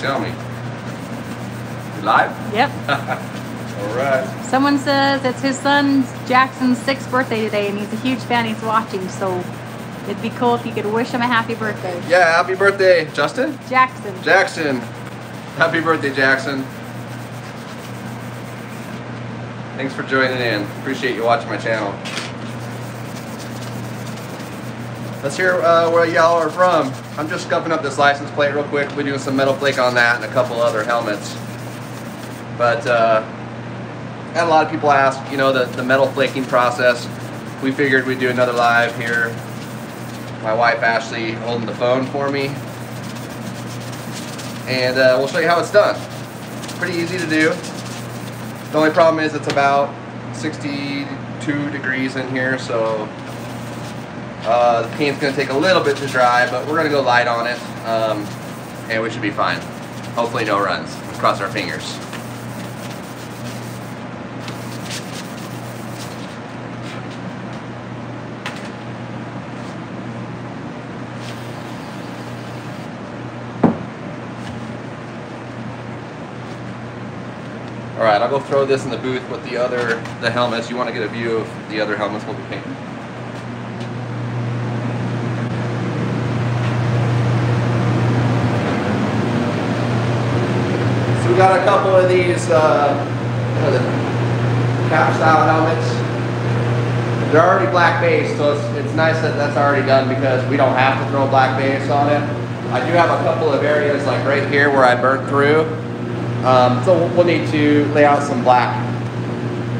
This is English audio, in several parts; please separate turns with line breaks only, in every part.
tell me. You live?
Yep.
All right.
Someone says it's his son Jackson's sixth birthday today, and he's a huge fan. He's watching, so it'd be cool if you could wish him a happy birthday.
Yeah, happy birthday, Justin?
Jackson.
Jackson. Happy birthday, Jackson. Thanks for joining in. Appreciate you watching my channel. Let's hear uh, where y'all are from. I'm just scuffing up this license plate real quick. We're doing some metal flake on that and a couple other helmets. But uh, had a lot of people ask, you know, the, the metal flaking process. We figured we'd do another live here. My wife Ashley holding the phone for me. And uh, we'll show you how it's done. Pretty easy to do. The only problem is it's about 62 degrees in here, so uh, the paint's going to take a little bit to dry, but we're going to go light on it, um, and we should be fine. Hopefully no runs. Cross our fingers. All right, I'll go throw this in the booth with the other the helmets. You want to get a view of the other helmets we'll be painting. Got a couple of these uh, cap style helmets. They're already black base, so it's, it's nice that that's already done because we don't have to throw black base on it. I do have a couple of areas like right here where I burnt through. Um, so we'll need to lay out some black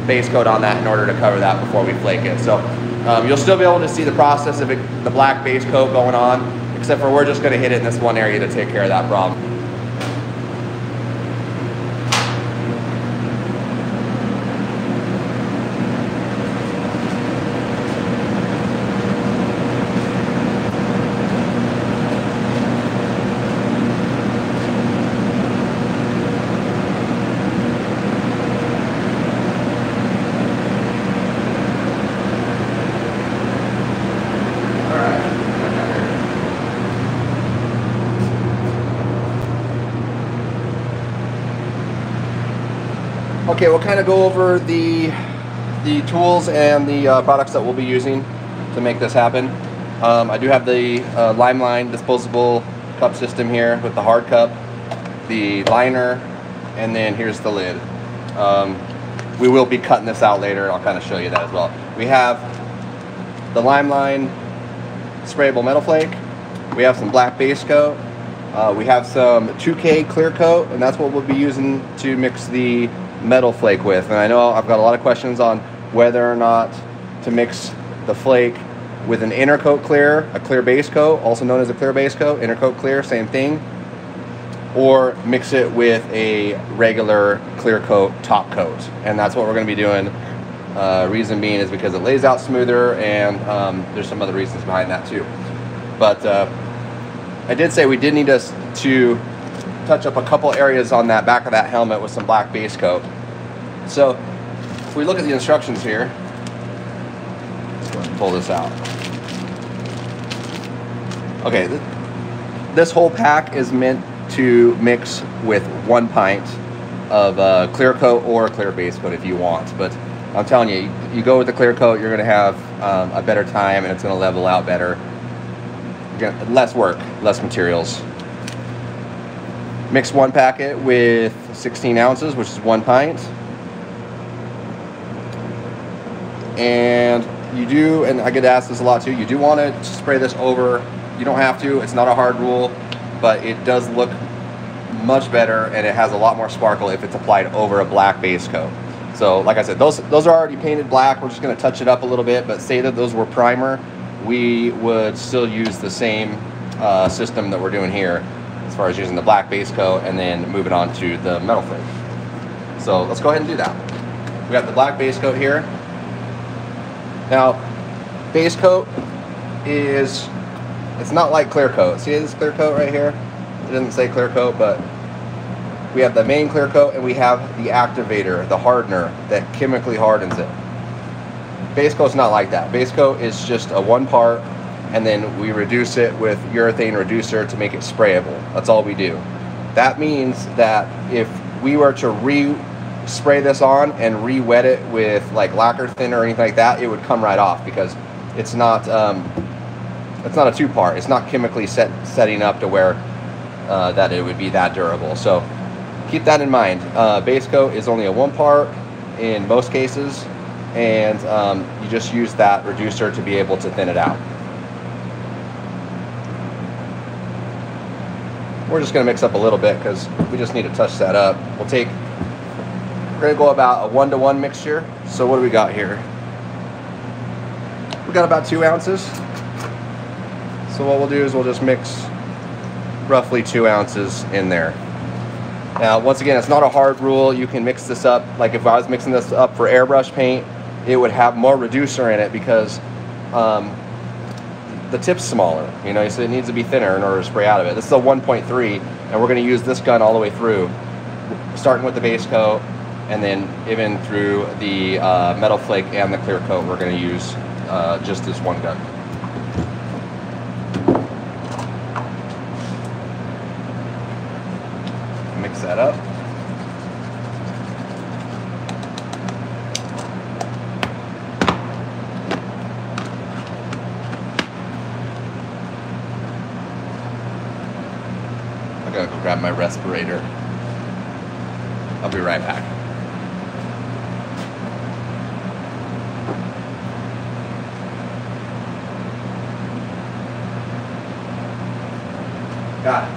base coat on that in order to cover that before we flake it. So um, you'll still be able to see the process of it, the black base coat going on, except for we're just going to hit it in this one area to take care of that problem. Okay, we'll kind of go over the the tools and the uh, products that we'll be using to make this happen. Um, I do have the uh, Limeline disposable cup system here with the hard cup, the liner, and then here's the lid. Um, we will be cutting this out later. I'll kind of show you that as well. We have the Limeline sprayable metal flake. We have some black base coat. Uh, we have some 2K clear coat, and that's what we'll be using to mix the metal flake with. And I know I've got a lot of questions on whether or not to mix the flake with an inner coat clear, a clear base coat, also known as a clear base coat, inner coat clear, same thing, or mix it with a regular clear coat top coat. And that's what we're going to be doing. Uh, reason being is because it lays out smoother, and um, there's some other reasons behind that too. But uh, I did say we did need us to touch up a couple areas on that back of that helmet with some black base coat. So if we look at the instructions here, let's pull this out. Okay, th- this whole pack is meant to mix with one pint of uh, clear coat or clear base coat if you want. But I'm telling you, you, you go with the clear coat, you're going to have um, a better time and it's going to level out better. Less work, less materials. Mix one packet with 16 ounces, which is one pint. And you do, and I get asked this a lot too, you do want to spray this over. You don't have to, it's not a hard rule, but it does look much better and it has a lot more sparkle if it's applied over a black base coat. So like I said, those, those are already painted black. We're just going to touch it up a little bit, but say that those were primer, we would still use the same uh, system that we're doing here as far as using the black base coat and then moving on to the metal flake. So let's go ahead and do that. We got the black base coat here. Now, base coat is, it's not like clear coat. See this clear coat right here? It doesn't say clear coat, but we have the main clear coat and we have the activator, the hardener that chemically hardens it. Base coat's not like that. Base coat is just a one part and then we reduce it with urethane reducer to make it sprayable. That's all we do. that means that if we were to re spray this on and re-wet it with like lacquer thinner or anything like that, it would come right off because it's not um, it's not a two part. It's not chemically set setting up to where uh, that it would be that durable. So keep that in mind. Uh, base coat is only a one part in most cases, and um, you just use that reducer to be able to thin it out. We're just going to mix up a little bit because we just need to touch that up. We'll take, we're to go about a one to one mixture. So what do we got here? We got about two ounces. So what we'll do is we'll just mix roughly two ounces in there. Now, once again, it's not a hard rule. You can mix this up. Like if I was mixing this up for airbrush paint, it would have more reducer in it because um, the tip's smaller, you know, so it needs to be thinner in order to spray out of it. This is a 1.3, and we're gonna use this gun all the way through, starting with the base coat, and then even through the uh, metal flake and the clear coat, we're gonna use uh, just this one gun. Mix that up. Grab my respirator. I'll be right back. Got it.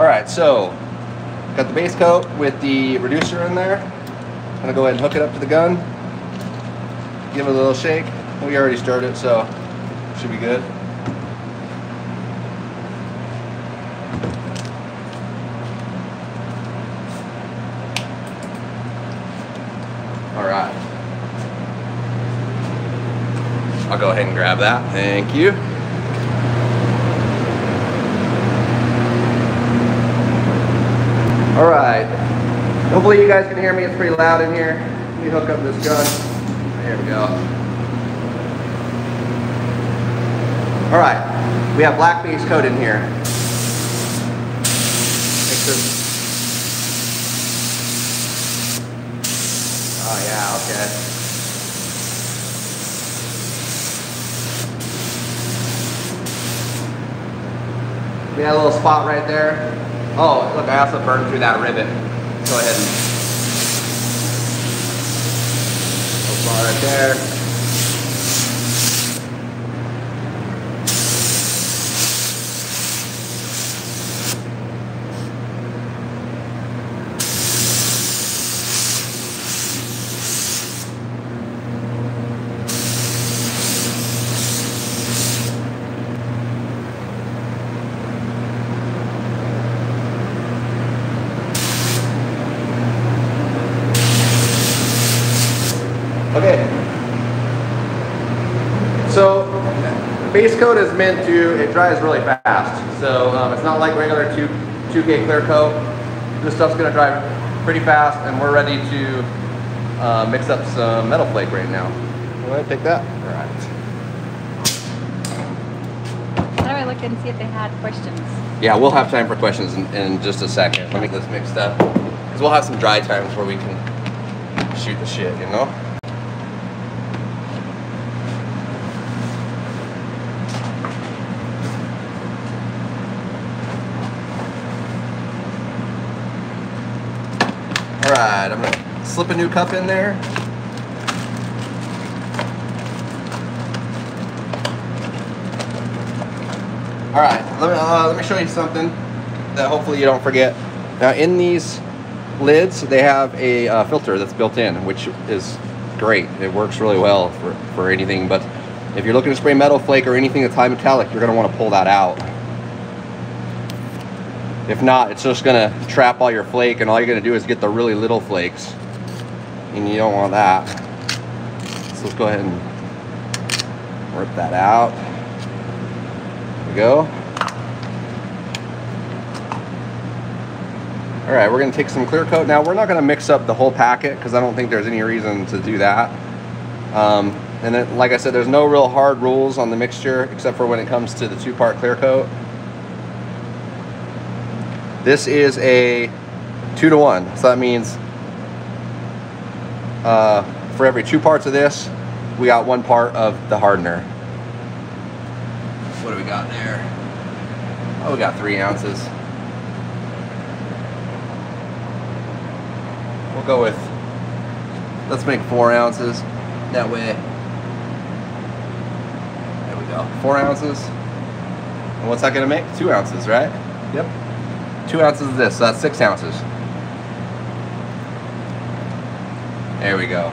All right, so got the base coat with the reducer in there. I'm gonna go ahead and hook it up to the gun. Give it a little shake. We already stirred it, so should be good. All right. I'll go ahead and grab that. Thank you. All right. Hopefully you guys can hear me. It's pretty loud in here. Let me hook up this gun. There we go. All right. We have black base coat in here. Oh yeah, okay. We had a little spot right there. Oh, look, I also burned through that rivet. Go ahead and. Little spot right there. Okay. So base coat is meant to, it dries really fast. So um, it's not like regular 2, 2K clear coat. This stuff's gonna dry pretty fast and we're ready to uh, mix up some metal flake right now. Go ahead, take that. All right.
How do I look and see if they had questions?
Yeah, we'll have time for questions in, in just a second. Let me get this mixed up. Because we'll have some dry times where we can shoot the shit, you know? Right, I'm gonna slip a new cup in there. All right, let me, uh, let me show you something that hopefully you don't forget. Now in these lids, they have a uh, filter that's built in, which is great. It works really well for, for anything, but if you're looking to spray metal flake or anything that's high metallic, you're gonna wanna pull that out. If not, it's just gonna trap all your flake and all you're gonna do is get the really little flakes. And you don't want that. So let's go ahead and rip that out. There we go. All right, we're gonna take some clear coat. Now we're not gonna mix up the whole packet because I don't think there's any reason to do that. Um, and then, like I said, there's no real hard rules on the mixture except for when it comes to the two-part clear coat. This is a two to one, so that means uh, for every two parts of this, we got one part of the hardener. What do we got there? Oh, we got three ounces. We'll go with, let's make four ounces. That way, there we go. Four ounces. And what's that gonna make? Two ounces, right? Yep. Two ounces of this, so that's six ounces. There we go.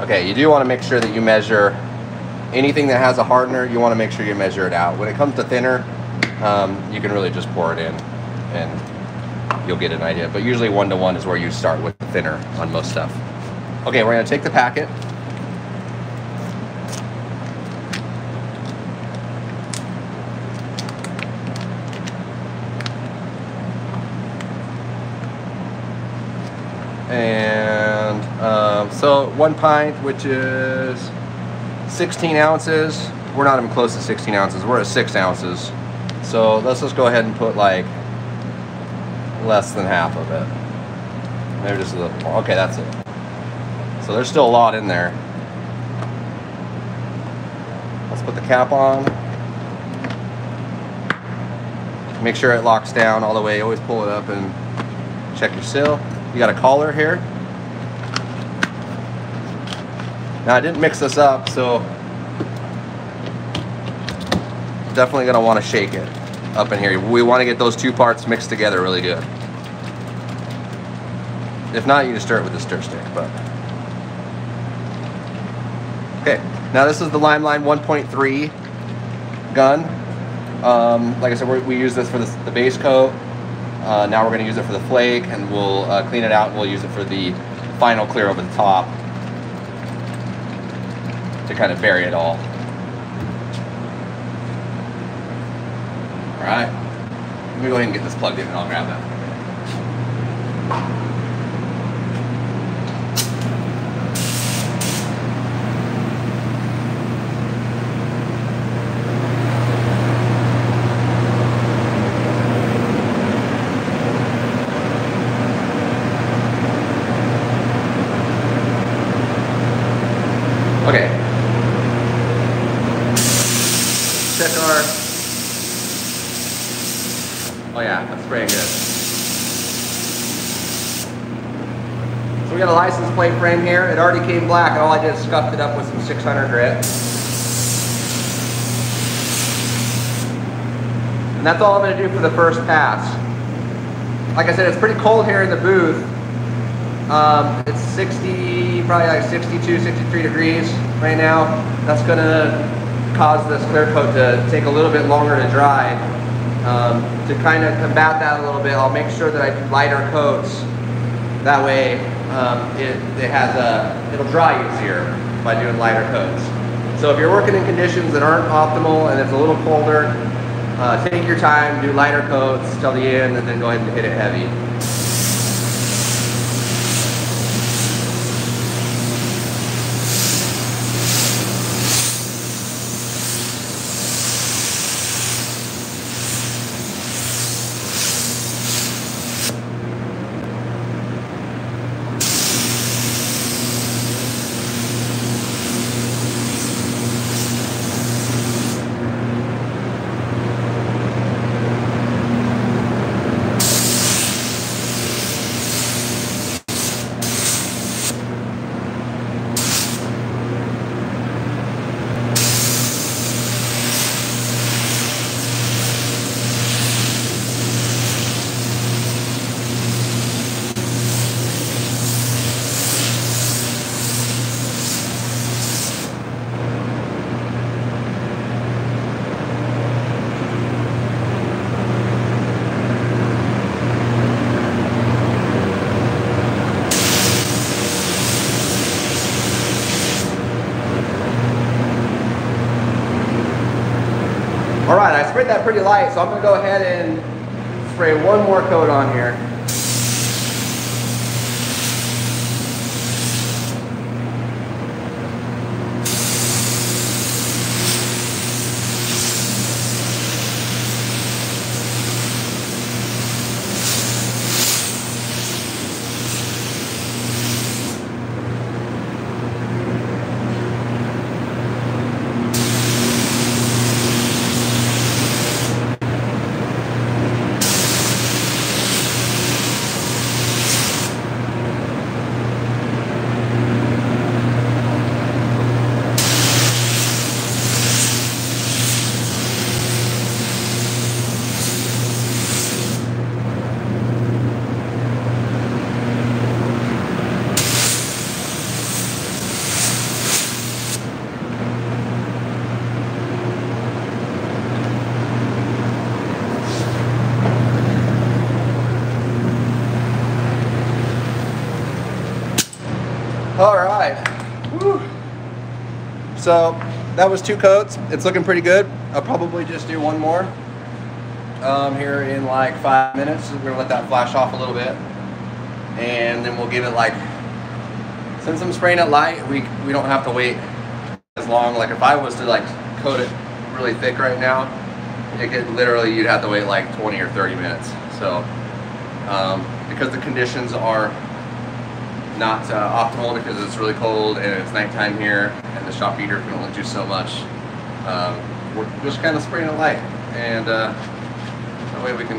Okay, you do want to make sure that you measure anything that has a hardener, you want to make sure you measure it out. When it comes to thinner, um, you can really just pour it in and you'll get an idea. But usually one to one is where you start with thinner on most stuff. Okay, we're gonna take the packet. And um, so one pint, which is 16 ounces. We're not even close to 16 ounces. We're at six ounces. So let's just go ahead and put like less than half of it. Maybe just a little more. Okay, that's it. So there's still a lot in there. Let's put the cap on. Make sure it locks down all the way. Always pull it up and check your seal. You got a collar here. Now I didn't mix this up, so definitely gonna wanna shake it up in here. We wanna get those two parts mixed together really good. If not, you can stir it with a stir stick, but. Okay, now this is the Limeline 1.3 gun. Um, like I said, we use this for the, the base coat. Uh, now we're to use it for the flake and we'll uh, clean it out and we'll use it for the final clear over the top to kind of bury it all. All right, let me go ahead and get this plugged in and I'll grab that. Okay. Check our. Oh yeah, that's spraying good. So we got a license plate frame here. It already came black, and all I did is scuffed it up with some 600 grit. And that's all I'm to do for the first pass. Like I said, it's pretty cold here in the booth. Um, it's 60, probably like 62, 63 degrees right now. That's gonna cause this clear coat to take a little bit longer to dry. Um, to kind of combat that a little bit, I'll make sure that I do lighter coats. That way, um, it, it has a, it'll dry easier by doing lighter coats. So if you're working in conditions that aren't optimal and it's a little colder, uh, take your time, do lighter coats till the end, and then go ahead and hit it heavy. All right, I sprayed that pretty light, so I'm gonna go ahead and spray one more coat on here. So that was two coats. It's looking pretty good. I'll probably just do one more um, here in like five minutes. We're gonna let that flash off a little bit, and then we'll give it like. Since I'm spraying it light, we we don't have to wait as long. Like if I was to like coat it really thick right now, it could literally you'd have to wait like 20 or 30 minutes. So um, because the conditions are not uh, optimal because it's really cold and it's nighttime here and the shop heater can only do so much. Um, we're just kind of spraying it light and uh, that way we can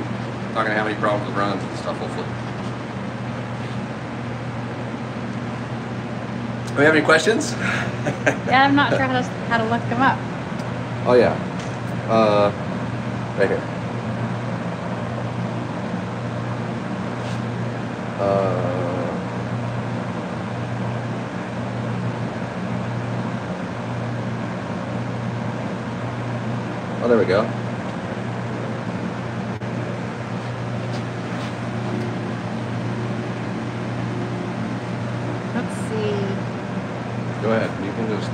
not gonna have any problems with runs and stuff hopefully. Do we have any questions?
Yeah, I'm not sure how to, how to look them up.
Oh yeah. Uh, right here. Uh, oh, there we go.
Let's see.
Go ahead. You can just.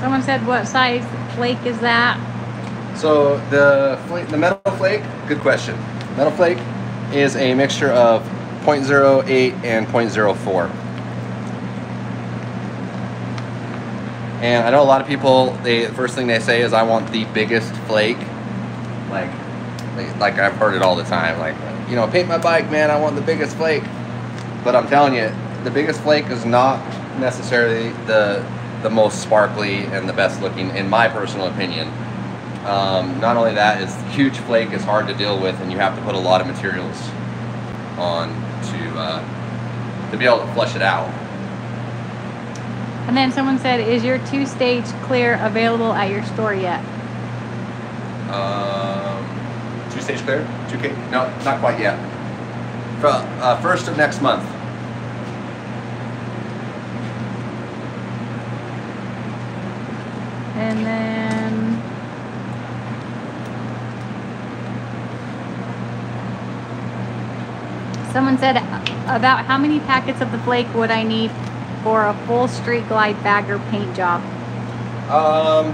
Someone said, what size flake is that?
So the the metal flake, good question. Metal flake is a mixture of 0.08 and 0.04. And I know a lot of people, the first thing they say is I want the biggest flake. Like like- like I've heard it all the time like you know, paint my bike, man, I want the biggest flake. But I'm telling you, the biggest flake is not necessarily the the most sparkly and the best looking in my personal opinion. Um, not only that, is huge flake is hard to deal with, and you have to put a lot of materials on to uh, to be able to flush it out.
And then someone said, is your two-stage clear available at your store yet?
Um, two stage clear, two K. No, not quite yet. For, uh, first of next month.
And then someone said about how many packets of the flake would I need for a full street glide bagger paint job?
Um,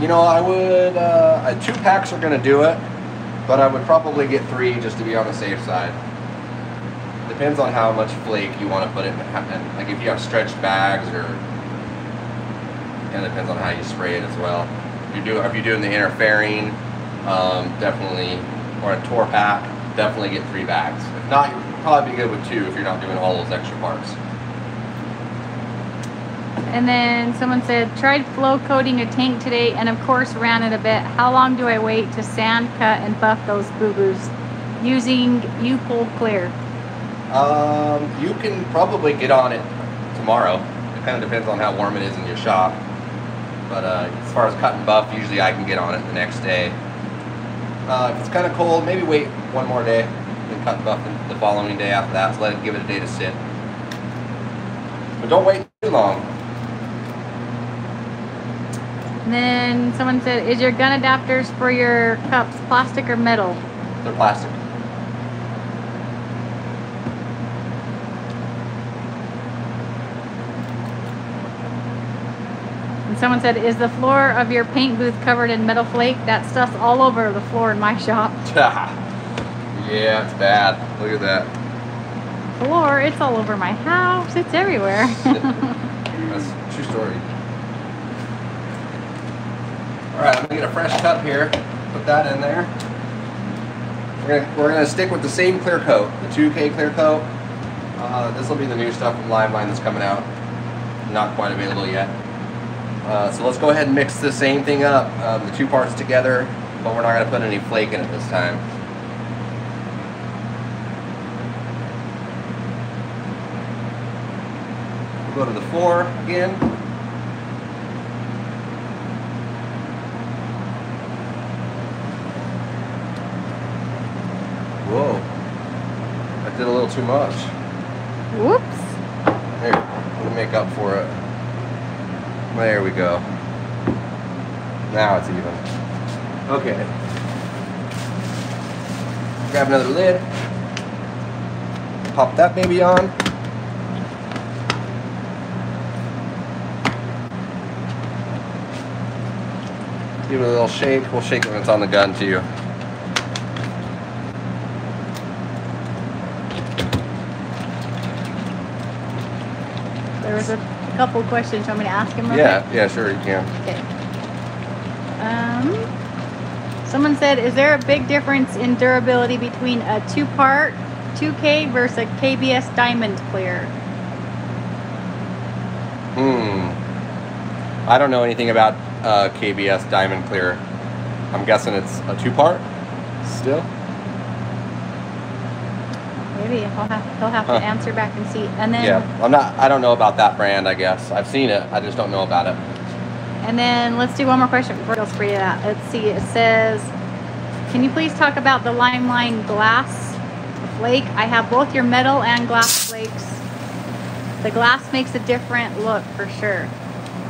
you know, I would. Uh, uh, two packs are gonna do it, but I would probably get three just to be on the safe side. Depends on how much flake you want to put in. Like if you have stretched bags, or it depends on how you spray it as well. If you do, if you're doing the inner fairing, um, definitely, or a tour pack, definitely get three bags. If not, you'll probably be good with two if you're not doing all those extra parts.
And then someone said, tried flow coating a tank today and of course ran it a bit. How long do I wait to sand cut and buff those boo-boos using U-POL Clear?
Um, you can probably get on it tomorrow. It kind of depends on how warm it is in your shop. But uh, as far as cut and buff, usually I can get on it the next day. Uh, if it's kind of cold, maybe wait one more day, then cut and buff the- the following day after that. So let it give it a day to sit. But don't wait too long.
And then someone said, is your gun adapters for your cups plastic or metal?
They're plastic.
Someone said, is the floor of your paint booth covered in metal flake? That stuff's all over the floor in my shop.
yeah, it's bad. Look at that.
Floor, it's all over my house. It's everywhere.
That's true story. All right, I'm gonna get a fresh cup here. Put that in there. We're gonna, we're gonna stick with the same clear coat, the 2K clear coat. Uh, this will be the new stuff from Limeline that's coming out. Not quite available yet. Uh, so let's go ahead and mix the same thing up, um, the two parts together, but we're not gonna put any flake in it this time. We'll go to the four again. Whoa. That did a little too much.
Whoops.
Here, me make up for it. There we go. Now it's even. Okay. Grab another lid. Pop that baby on. Give it a little shake. We'll shake it when it's on the gun too.
There was a couple questions. You want me to ask him? real
Yeah,
quick?
yeah, sure you can.
Okay. Um, someone said, is there a big difference in durability between a two-part 2K versus a KBS Diamond Clear?
Hmm. I don't know anything about uh, KBS Diamond Clear. I'm guessing it's a two-part. Still.
He'll have, he'll have
Huh.
to answer back and see. And then,
Yeah, I'm not. I don't know about that brand. I guess I've seen it. I just don't know about it.
and then let's do one more question before I'll spread it out. Let's see. It says, can you please talk about the Limeline glass flake? I have both your metal and glass flakes. The glass makes a different look for sure.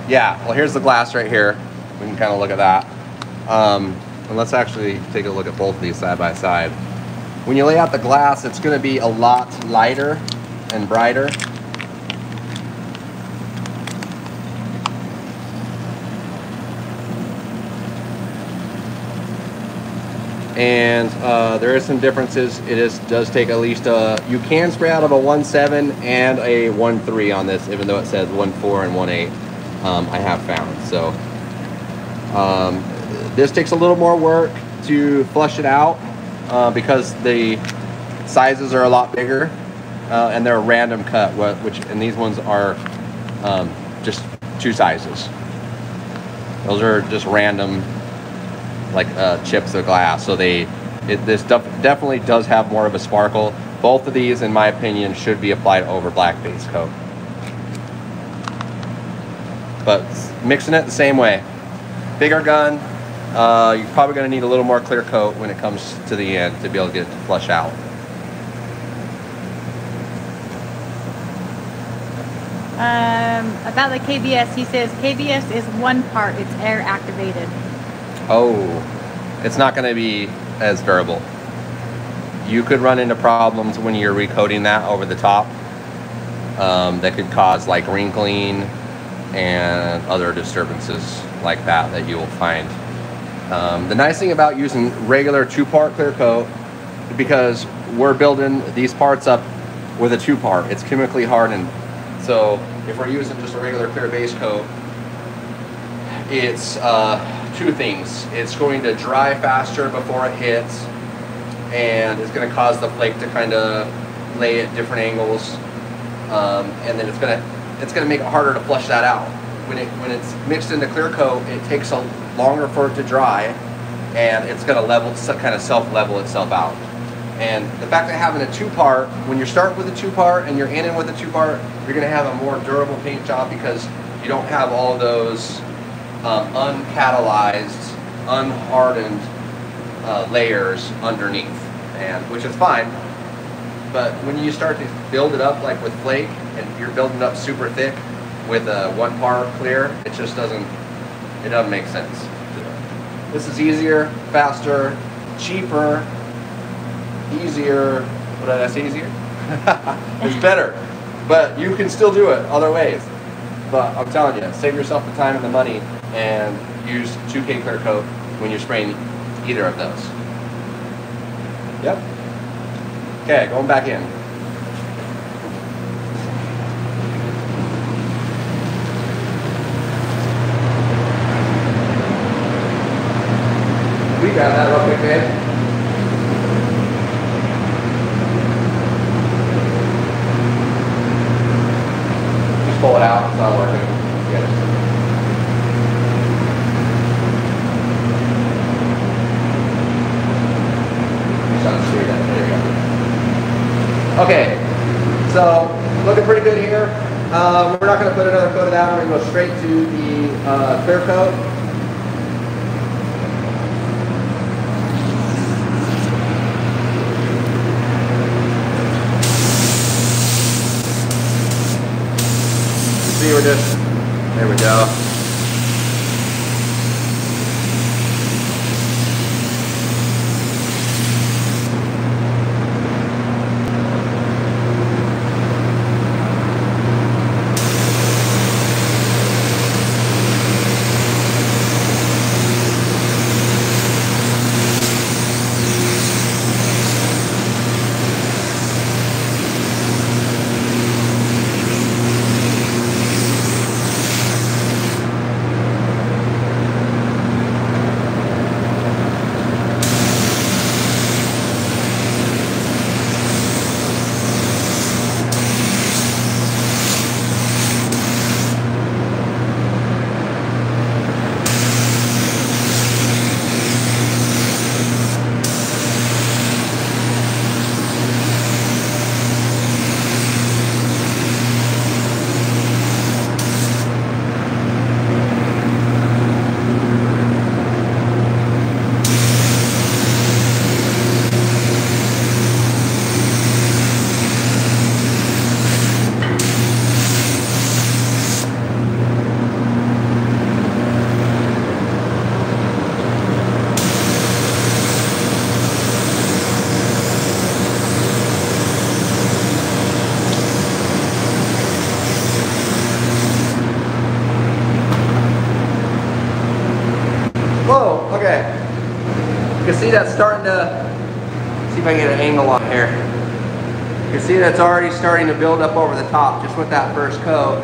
Yeah. Well, here's the glass right here. We can kind of look at that. Um, and let's actually take a look at both of these side by side. When you lay out the glass, it's going to be a lot lighter and brighter. and uh, there is some differences. It is does take at least a you can spray out of a 1.7 and a 1.3 on this, even though it says 1.4 and 1.8. Um, I have found so. Um, this takes a little more work to flush it out uh, because the sizes are a lot bigger uh, and they're a random cut, which and these ones are um, just two sizes. Those are just random like uh, chips of glass. So they, it, this def- definitely does have more of a sparkle. Both of these, in my opinion, should be applied over black base coat. But mixing it the same way. Bigger gun, uh, you're probably going to need a little more clear coat when it comes to the end to be able to get it to flush out.
Um, about the KBS, he says KBS is one part. It's air activated.
Oh, it's not going to be as durable. You could run into problems when you're recoating that over the top um, that could cause like wrinkling and other disturbances like that that you will find. Um, the nice thing about using regular two-part clear coat, because we're building these parts up with a two-part, it's chemically hardened. So if we're using just a regular clear base coat, it's uh, two things. It's going to dry faster before it hits, and it's going to cause the flake to kind of lay at different angles, um, and then it's going to it's going to make it harder to flush that out. When it when it's mixed into clear coat, it takes a longer for it to dry, and it's going to level kind of self level itself out. And the fact that having a two part, when you start with a two part and you're ending with a two part, you're going to have a more durable paint job because you don't have all those um, uncatalyzed, unhardened uh, layers underneath, and which is fine. But when you start to build it up like with flake, and you're building up super thick with a one part clear, it just doesn't it doesn't make sense. This is easier, faster, cheaper, easier. What did I say? Easier? it's better, but you can still do it other ways. But I'm telling you, save yourself the time and the money and use 2K clear coat when you're spraying either of those. Yep. Okay, going back in. Quick, babe. Just pull it out, it's not working. Go. Okay, so looking pretty good here. Uh, we're not gonna put another coat of that, we're gonna go straight to the uh, clear coat. See, we're just, there we go. Okay. You can see that's starting to, see if get an angle on here. You can see that's already starting to build up over the top just with that first coat.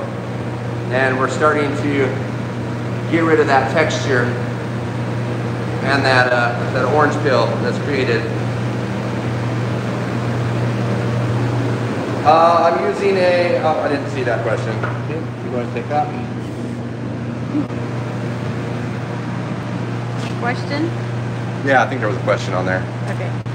And we're starting to get rid of that texture and that, uh, that orange peel that's created. Uh, I'm using a, oh, I didn't see that question. You want to take that?
Question?
Yeah, I think there was a question on there.
Okay.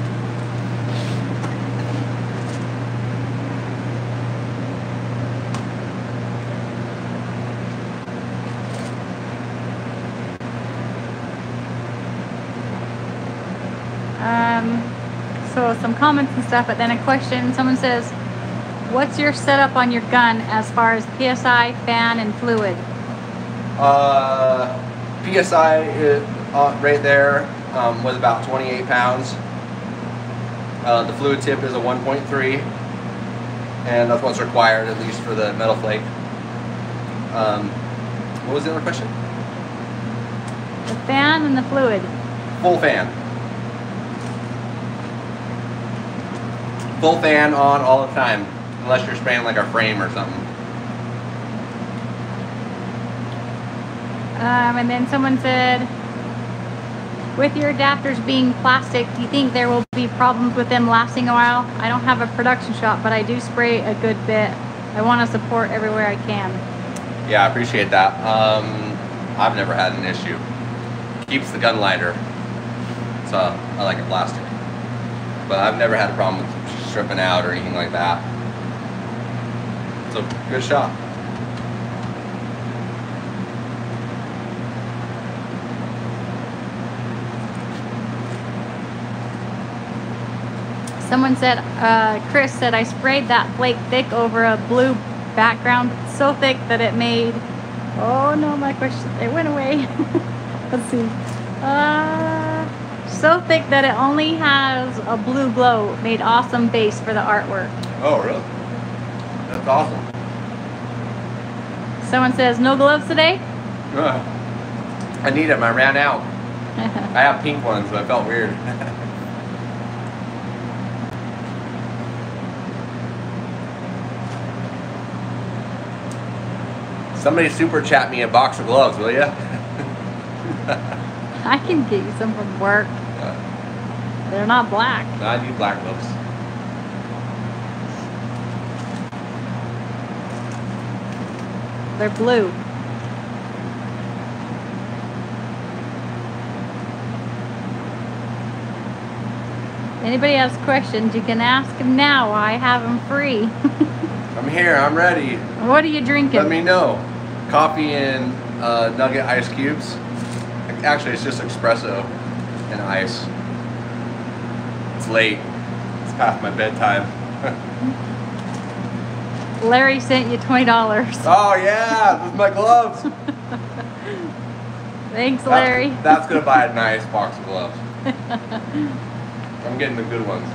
Um, so some comments and stuff, but then a question. Someone says, "What's your setup on your gun as far as PSI, fan, and fluid?"
Uh, PSI is, uh, right there um, was about 28 pounds. Uh, the fluid tip is a 1.3, and that's what's required at least for the metal flake. Um, what was the other question?
The fan and the fluid.
Full fan. Full fan on all the time, unless you're spraying like a frame or something.
Um, and then someone said, with your adapters being plastic, do you think there will be problems with them lasting a while? I don't have a production shop, but I do spray a good bit. I want to support everywhere I can.
Yeah, I appreciate that. Um, I've never had an issue. Keeps the gun lighter. So I like it plastic. But I've never had a problem with stripping out or anything like that. A good shot.
Someone said, uh, Chris said, I sprayed that flake thick over a blue background, so thick that it made, oh no, my question, it went away. Let's see. Uh, so thick that it only has a blue glow, made awesome base for the artwork.
Oh, really? That's awesome.
Someone says, no gloves today?
I need them. I ran out. I have pink ones, but I felt weird. Somebody super chat me a box of gloves, will ya?
I can get you some from work. They're not black.
I need black gloves.
They're blue. Anybody has questions, you can ask them now. I have them free.
I'm here. I'm ready.
what are you drinking?
Let me know. Coffee and uh, nugget ice cubes. Actually, it's just espresso and ice. It's late. It's past my bedtime.
Larry sent you $20.
oh yeah, with my gloves.
Thanks,
That's-
Larry.
That's, gonna buy a nice box of gloves. I'm getting the good ones.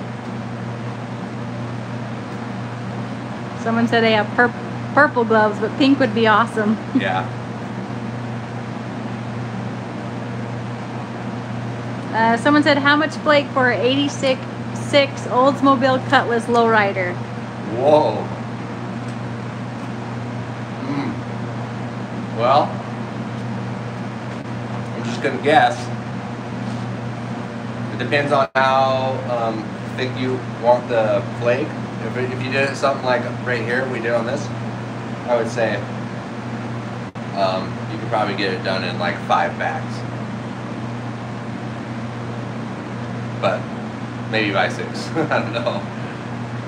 Someone said they have pur- purple gloves, but pink would be awesome.
Yeah.
Uh, someone said, how much flake for an 86 six Oldsmobile Cutlass lowrider?
Whoa. Hmm. Well, I'm just gonna guess. It depends on how um, thick you want the flake. If, it, if you did something like right here, we did on this, I would say um, you could probably get it done in like five bags. But maybe by six. I don't know.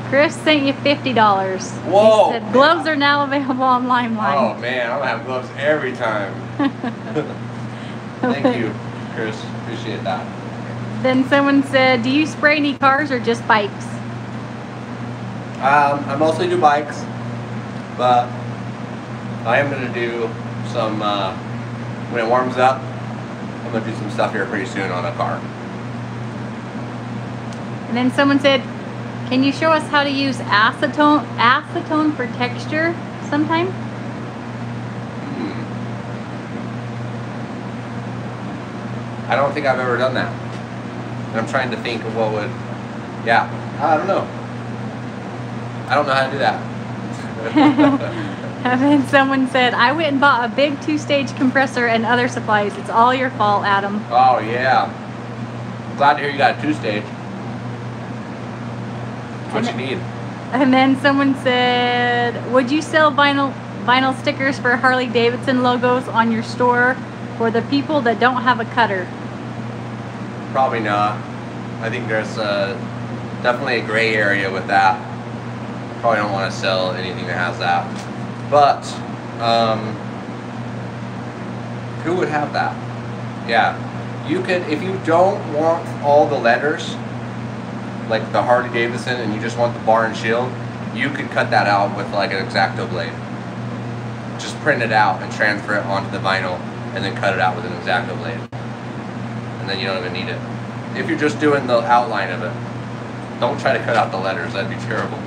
Chris sent you fifty dollars.
Whoa.
He said gloves are now available on
Oh man, I'm gonna have gloves every time. Thank you, Chris. Appreciate that.
Then someone said, do you spray any cars or just bikes?
Um, I mostly do bikes, but I am gonna do some uh, when it warms up. I'm gonna do some stuff here pretty soon on a car.
And then someone said, can you show us how to use acetone acetone for texture sometime?
I don't think I've ever done that. And I'm trying to think of what would, yeah, I don't know. I don't know how to do that.
and then someone said, I went and bought a big two-stage compressor and other supplies. It's all your fault, Adam.
oh yeah. Glad to hear you got a two stage. What you need.
And then someone said, would you sell vinyl vinyl stickers for Harley Davidson logos on your store for the people that don't have a cutter?
Probably not. I think there's uh, definitely a gray area with that. Probably don't want to sell anything that has that. But um, who would have that? Yeah, you could if you don't want all the letters, like the Harley Davidson, and you just want the bar and shield. You could cut that out with like an X-Acto blade. Just print it out and transfer it onto the vinyl, and then cut it out with an X-Acto blade and then you don't even need it. If you're just doing the outline of it, don't try to cut out the letters. That'd be terrible.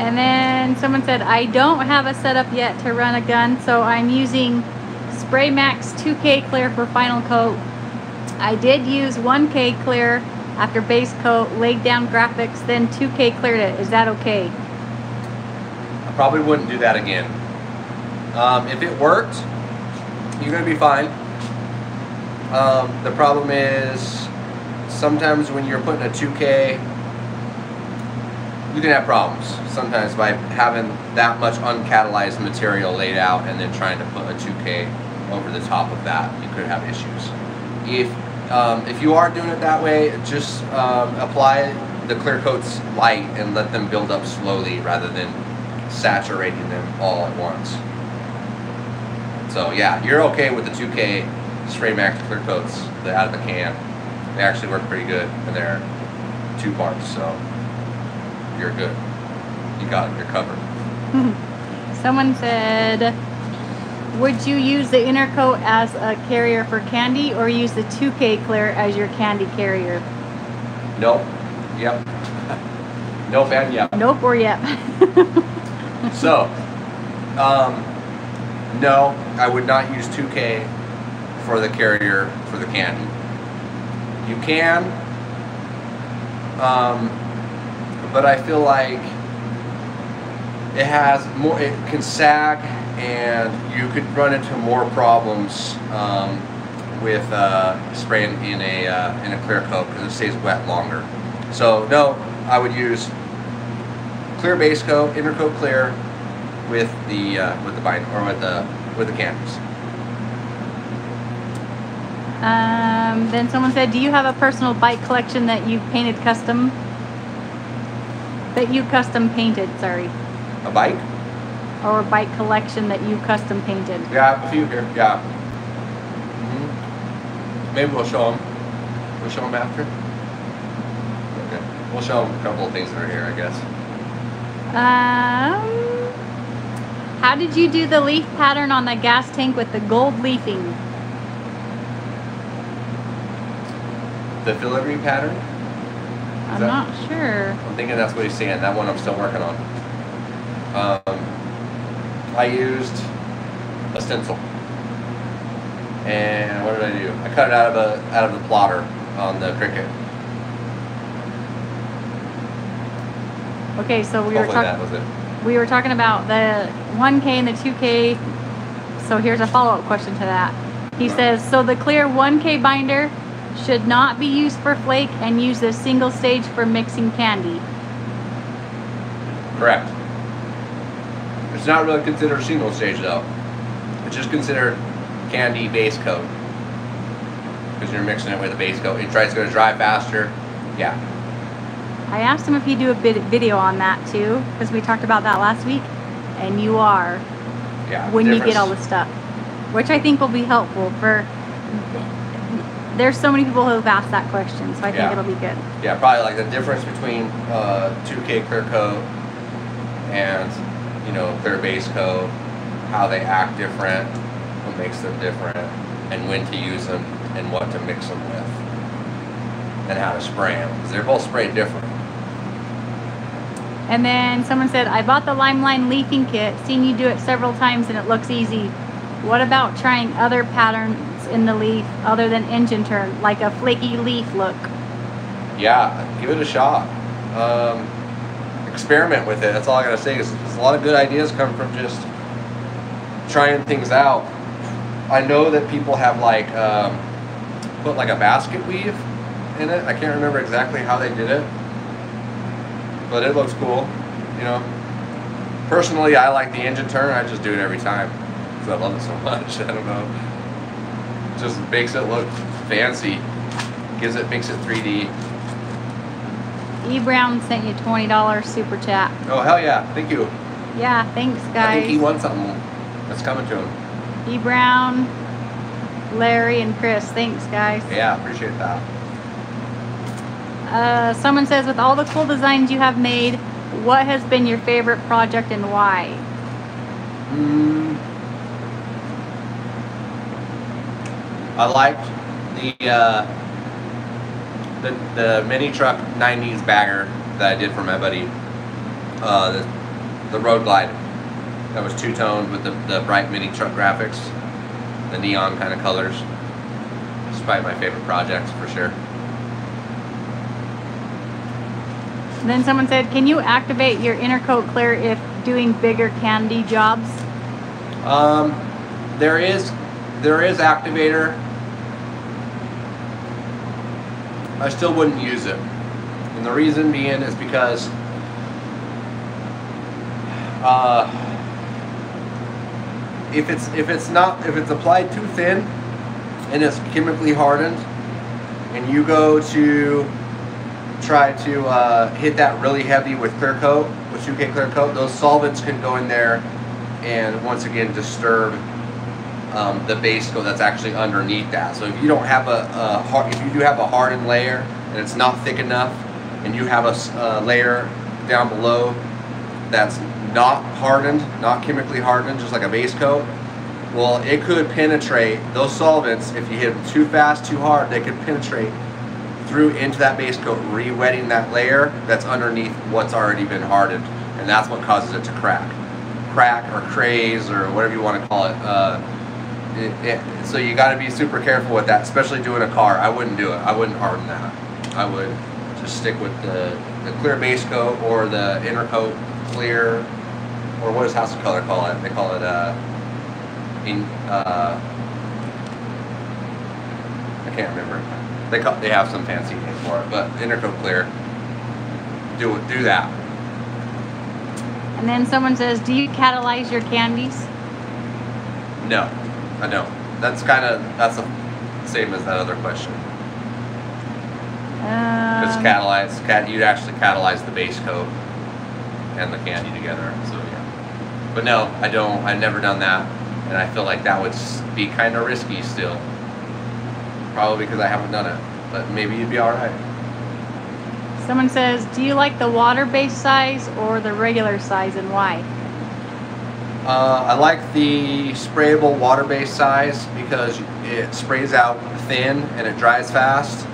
And then someone said, I don't have a setup yet to run a gun, so I'm using Spray Max 2K Clear for final coat. I did use 1K Clear after base coat, laid down graphics, then 2K cleared it. Is that okay?
I probably wouldn't do that again. Um, if it worked, you're gonna be fine. Um, the problem is sometimes when you're putting a 2K, you can have problems. Sometimes by having that much uncatalyzed material laid out and then trying to put a 2K over the top of that, you could have issues. If um, if you are doing it that way, just um, apply the clear coats light and let them build up slowly rather than saturating them all at once. So yeah, you're okay with the 2K Spray Max clear coats the, out of the can. They actually work pretty good and they're two parts, so you're good. You got it, you're covered.
Someone said, would you use the inner coat as a carrier for candy or use the 2K clear as your candy carrier?
Nope. Yep. nope and yep.
Nope or yep.
So, um, no, I would not use 2K for the carrier for the candy. You can, um, but I feel like it has more. It can sag, and you could run into more problems um, with uh, spraying in a uh, in a clear coat because it stays wet longer. So no, I would use clear base coat, inner coat clear, with the uh, with the bind or with the with the canvas.
Um, then someone said, do you have a personal bike collection that you painted custom? That you custom painted, sorry.
A bike?
Or a bike collection that you custom painted.
Yeah, I have a few here. Yeah. hmm Maybe we'll show them. We'll show them after. Okay. We'll show them a couple of things that are here, I guess.
Um, how did you do the leaf pattern on the gas tank with the gold leafing?
The filigree pattern.
I'm
that-
not sure.
I'm thinking that's what he's saying. That one I'm still working on. Um, I used a stencil. And what did I do? I cut it out of a out of the plotter on the Cricut.
Okay, so we were
Hopefully that
talking.
was it.
we were talking about the 1K and the 2K. So here's a follow-up question to that. He says, so the clear 1K binder should not be used for flake and use the single stage for mixing candy.
Correct. It's not really considered single stage though. It's just considered candy base coat. Because you're mixing it with a base coat. It tries to go dry faster. Yeah.
I asked him if he'd do a bit video on that too, because we talked about that last week, and you are
Yeah.
when you get all the stuff, which I think will be helpful for. There's so many people who have asked that question, so I think
Yeah.
it'll be good.
Yeah, probably like the difference between uh, 2K clear coat and you know clear base coat, how they act different, what makes them different, and when to use them and what to mix them with, and how to spray them because they're both sprayed different.
And then someone said, I bought the Limeline leafing kit, seen you do it several times and it looks easy. What about trying other patterns in the leaf other than engine turn, like a flaky leaf look?
Yeah, give it a shot. Um, experiment with it. That's all I gotta say. Is a lot of good ideas come from just trying things out. I know that people have like um, put like a basket weave in it. I can't remember exactly how they did it, but it looks cool. You know, personally, I like the engine turn. I just do it every time because I love it so much. I don't know. Just makes it look fancy. Gives it makes it 3D.
E Brown sent you twenty dollars super chat.
Oh hell yeah! Thank you.
Yeah, thanks guys.
I think he won something that's coming to him.
E Brown, Larry, and Chris. Thanks guys.
Yeah, appreciate that.
Uh, someone says, with all the cool designs you have made, what has been your favorite project and why?
Mm. I liked the uh, the the mini truck '90s bagger that I did for my buddy. Uh, the Road Glide that was two toned with the, the bright mini truck graphics, the neon kind of colors. It's probably my favorite project for sure.
And then someone said, can you activate your inner coat clear if doing bigger candy jobs?
Um, there is there is activator. I still wouldn't use it, and the reason being is because uh, if it's if it's not if it's applied too thin and it's chemically hardened, and you go to try to uh, hit that really heavy with clear coat, with 2K clear coat, those solvents can go in there and once again disturb um, the base coat that's actually underneath that. So if you don't have a, a hard, if you do have a hardened layer and it's not thick enough, and you have a layer down below that's not hardened, not chemically hardened, just like a base coat, well, it could penetrate those solvents. If you hit them too fast, too hard, they could penetrate through into that base coat, re-wetting that layer that's underneath what's already been hardened, and that's what causes it to crack, crack or craze or whatever you want to call it. Uh, it, it so you got to be super careful with that, especially doing a car. I wouldn't do it. I wouldn't harden that. I would just stick with the, the clear base coat or the inner coat clear, or what does House of Color call it? They call it uh, in uh, I can't remember. They call, they have some fancy name for it, but intercoat clear. Do it. Do that.
And then someone says, do you catalyze your candies?
No, I don't. That's kind of that's the same as that other question. Because
Um,
catalyze, cat, you'd actually catalyze the base coat and the candy together. So. But no, I don't. I've never done that, and I feel like that would be kind of risky still. Probably because I haven't done it, but maybe you'd be all right.
someone says, do you like the water-based size or the regular size and why?
Uh, I like the sprayable water-based size because it sprays out thin and it dries fast.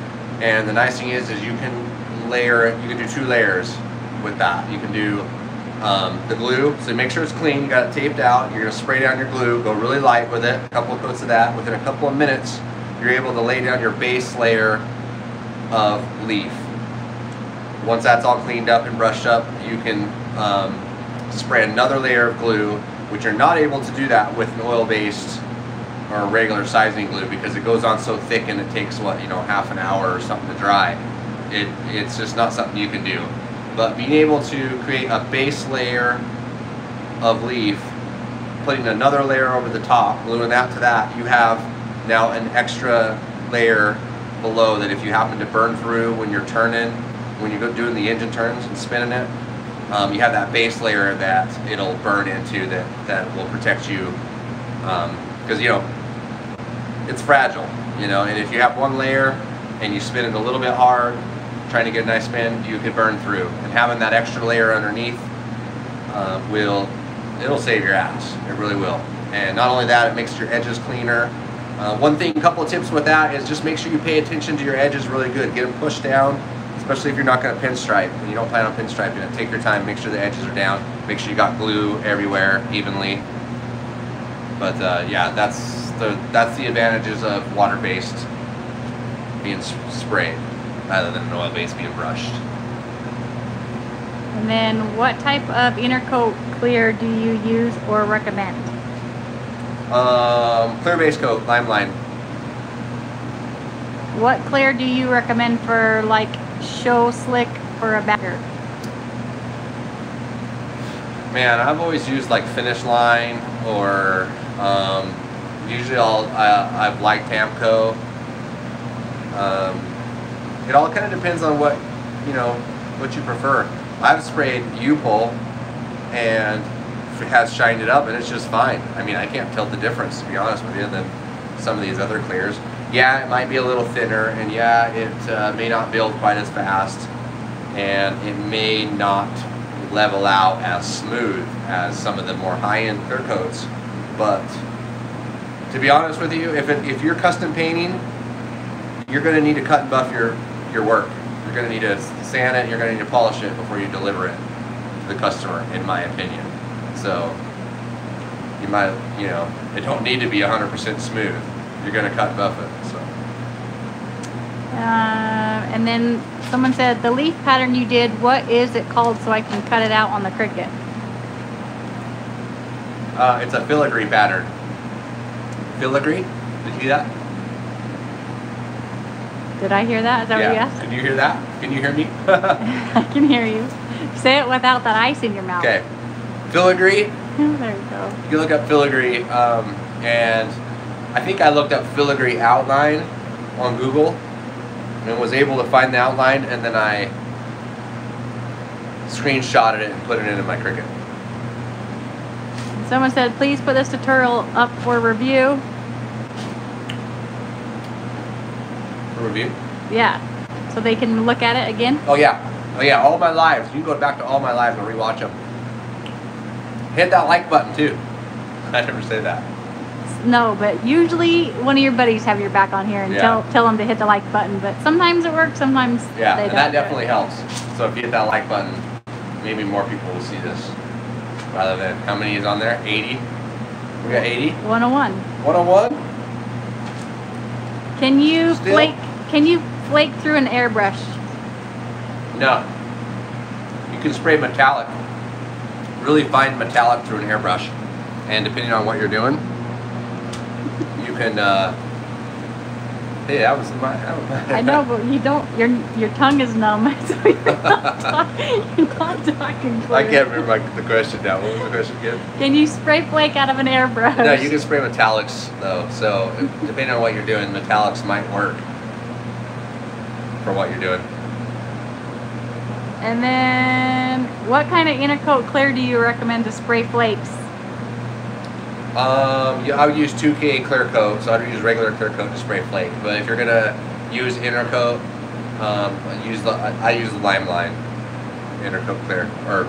And the nice thing is, is you can layer it. You can do two layers with that. You can do um, the glue. So make sure it's clean. You got it taped out. You're gonna spray down your glue. Go really light with it. A couple of coats of that. Within a couple of minutes, you're able to lay down your base layer of leaf. Once that's all cleaned up and brushed up, you can um, spray another layer of glue, which you're not able to do that with an oil-based or regular sizing glue because it goes on so thick and it takes what you know half an hour or something to dry. It it's just not something you can do. But being able to create a base layer of leaf, putting another layer over the top, gluing that to that, you have now an extra layer below that if you happen to burn through when you're turning, when you go doing the engine turns and spinning it, um, you have that base layer that it'll burn into that, that will protect you. Because, you know, it's fragile, you know, and if you have one layer and you spin it a little bit hard, trying to get a nice spin, you could burn through. And having that extra layer underneath uh, will, it'll save your ass. It really will. And not only that, it makes your edges cleaner. Uh, one thing, a couple of tips with that is just make sure you pay attention to your edges really good. Get them pushed down, especially if you're not going to pinstripe and you don't plan on pinstriping it. Take your time, make sure the edges are down, make sure you got glue everywhere evenly. But uh, yeah, that's the that's the advantages of water-based being sprayed rather than an oil-based being brushed.
And then what type of inner coat clear do you use or recommend?
Um, clear base coat, Limeline.
What clear do you recommend for like show slick for a bagger?
Man, I've always used like Finish Line or um, usually I'll I, I've liked Tamco. Um, it all kind of depends on what you know what you prefer. I've sprayed U-POL and it has shined it up and it's just fine. I mean, I can't tell the difference to be honest with you than some of these other clears. Yeah, it might be a little thinner and yeah, it uh, may not build quite as fast and it may not level out as smooth as some of the more high-end clear coats. But to be honest with you, if, it, if you're custom painting, you're going to need to cut and buff your, your work. You're going to need to sand it, you're going to need to polish it before you deliver it to the customer, in my opinion. So you might, you know, it don't need to be 100% smooth. You're going to cut buff it. So
Uh, and then someone said the leaf pattern you did, what is it called so I can cut it out on the Cricut?
uh, it's a filigree pattern. Filigree? Did you hear that?
Did I hear that? Is that what you asked?
Can you hear that? Can you hear me?
I can hear you. Say it without that ice in your mouth.
okay. Filigree
there you go.
You can look up filigree, um, and I think I looked up filigree outline on Google and was able to find the outline, and then I screenshotted it and put it into my Cricut.
Someone said, please put this tutorial up for review.
Review.
Yeah. So they can look at it again.
Oh yeah, oh yeah, all my lives. You can go back to all my lives and rewatch them. Hit that like button too. I never say that.
No, but usually one of your buddies have your back on here and
Yeah.
tell tell them to hit the like button. But sometimes it works, sometimes
Yeah,
they
and
don't.
that definitely helps. So if you hit that like button, maybe more people will see this. Rather than how many is on there? 80. We got 80.
101.
101.
Can you
Still?
flake? Can you flake through an airbrush?
No. You can spray metallic, really fine metallic through an airbrush. And depending on what you're doing, you can, uh, hey, that was my, that was my
I know, but you don't. Your your tongue is numb, so you're not, talk, you're not talking.
I can't remember my, the question now. What was the question again?
Can you spray flake out of an airbrush?
No, you can spray metallics though. So depending on what you're doing, metallics might work for what you're doing.
And then, what kind of inner coat clear do you recommend to spray flakes?
Um, yeah, I would use 2K clear coat, so I'd use regular clear coat to spray flake. But if you're gonna use inner coat, um, I use the I, I use the lime line inner coat clear or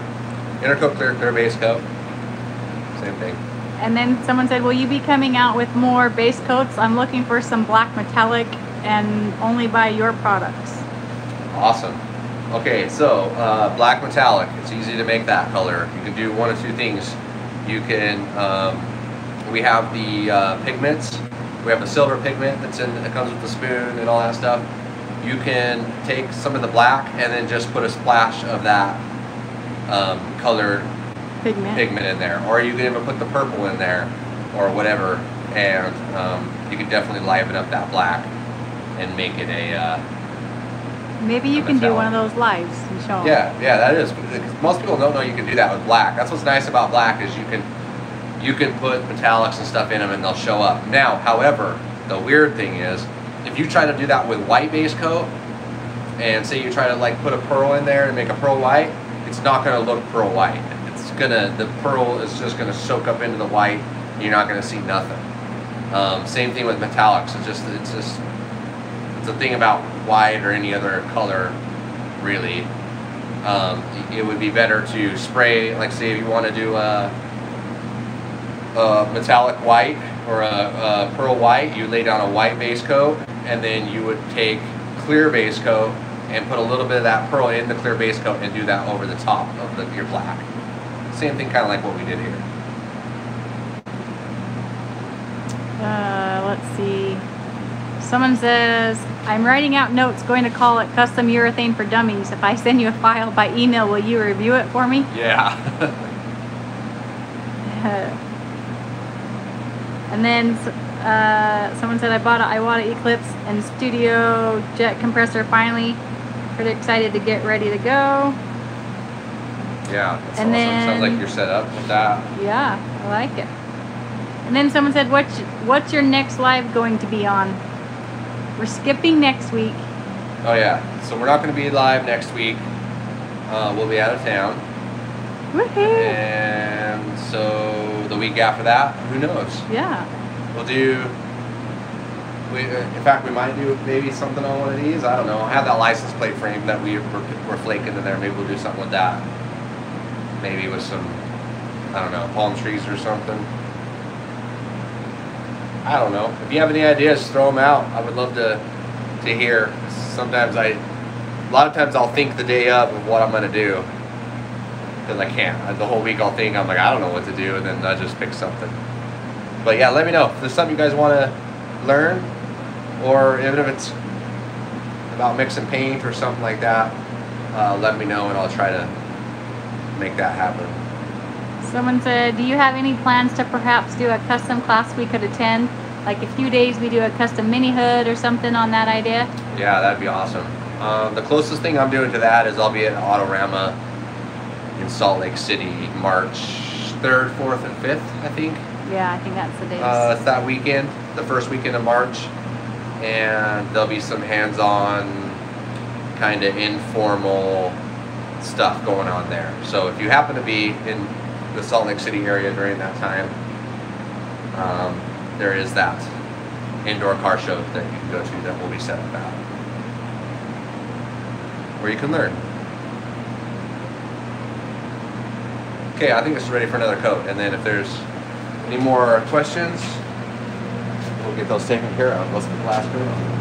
inner coat clear clear base coat. Same thing.
And then someone said, will you be coming out with more base coats? I'm looking for some black metallic and only buy your products.
Awesome. Okay, so uh, black metallic. It's easy to make that color. You can do one of two things. You can. Um, we have the uh, pigments. We have the silver pigment that's in that comes with the spoon and all that stuff. You can take some of the black and then just put a splash of that um, colored
Pigment.
pigment in there, or you can even put the purple in there, or whatever, and um, you can definitely liven up that black and make it a. Uh,
Maybe you can do one of those lives and show 'em.
yeah, yeah, that is. Most people don't know you can do that with black. That's what's nice about black is you can you can put metallics and stuff in them and they'll show up. Now, however, the weird thing is if you try to do that with white base coat and say you try to like put a pearl in there and make a pearl white, it's not going to look pearl white. It's gonna the pearl is just going to soak up into the white. And you're not going to see nothing. Um, same thing with metallics. It's just it's just a thing about white or any other color, really. Um, it would be better to spray, like say if you want to do a, a metallic white or a, a pearl white, you lay down a white base coat, and then you would take clear base coat and put a little bit of that pearl in the clear base coat and do that over the top of the, your black. Same thing, kind of like what we did here.
Uh, let's see. Someone says, I'm writing out notes going to call it custom urethane for dummies. If I send you a file by email, will you review it for me?
Yeah.
and then uh, someone said I bought an Iwata Eclipse and Studio jet compressor finally. Pretty excited to get ready to go.
yeah. That's
And
awesome. Sounds like
then-
you're set up with that.
Yeah, I like it. And then someone said, "What's what's your next live going to be on?" We're skipping next week.
Oh yeah. So we're not going to be live next week. Uh, we'll be out of town,
Woohoo!
and so the week after that, who knows?
Yeah.
We'll do. We, uh, in fact, we might do maybe something on one of these. I don't know. I have that license plate frame that we were, were flaking in there. Maybe we'll do something with that. Maybe with some, I don't know, palm trees or something. I don't know. If you have any ideas, throw them out. I would love to to hear. Sometimes I, a lot of times I'll think the day of of what I'm gonna do. Because I can't. Uh, The whole week I'll think I'm like I don't know what to do, and then I just pick something. But yeah, let me know if there's something you guys want to learn, or even if it's about mixing paint or something like that. Uh, let me know, and I'll try to make that happen.
Someone said, "Do you have any plans to perhaps do a custom class we could attend? Like a few days we do a custom mini hood or something on that idea?"
Yeah, that'd be awesome. Um, the closest thing I'm doing to that is I'll be at Autorama in Salt Lake City, March 3rd, 4th, and 5th, I think.
Yeah, I think that's the days.
Uh, it's that weekend, the first weekend of March, and there'll be some hands-on, kind of informal stuff going on there. So if you happen to be in the Salt Lake City area during that time, um, there is that indoor car show that you can go to that will be set up at, where you can learn. Okay, I think it's ready for another coat, and then if there's any more questions? We'll get those taken care of. Let's put the last coat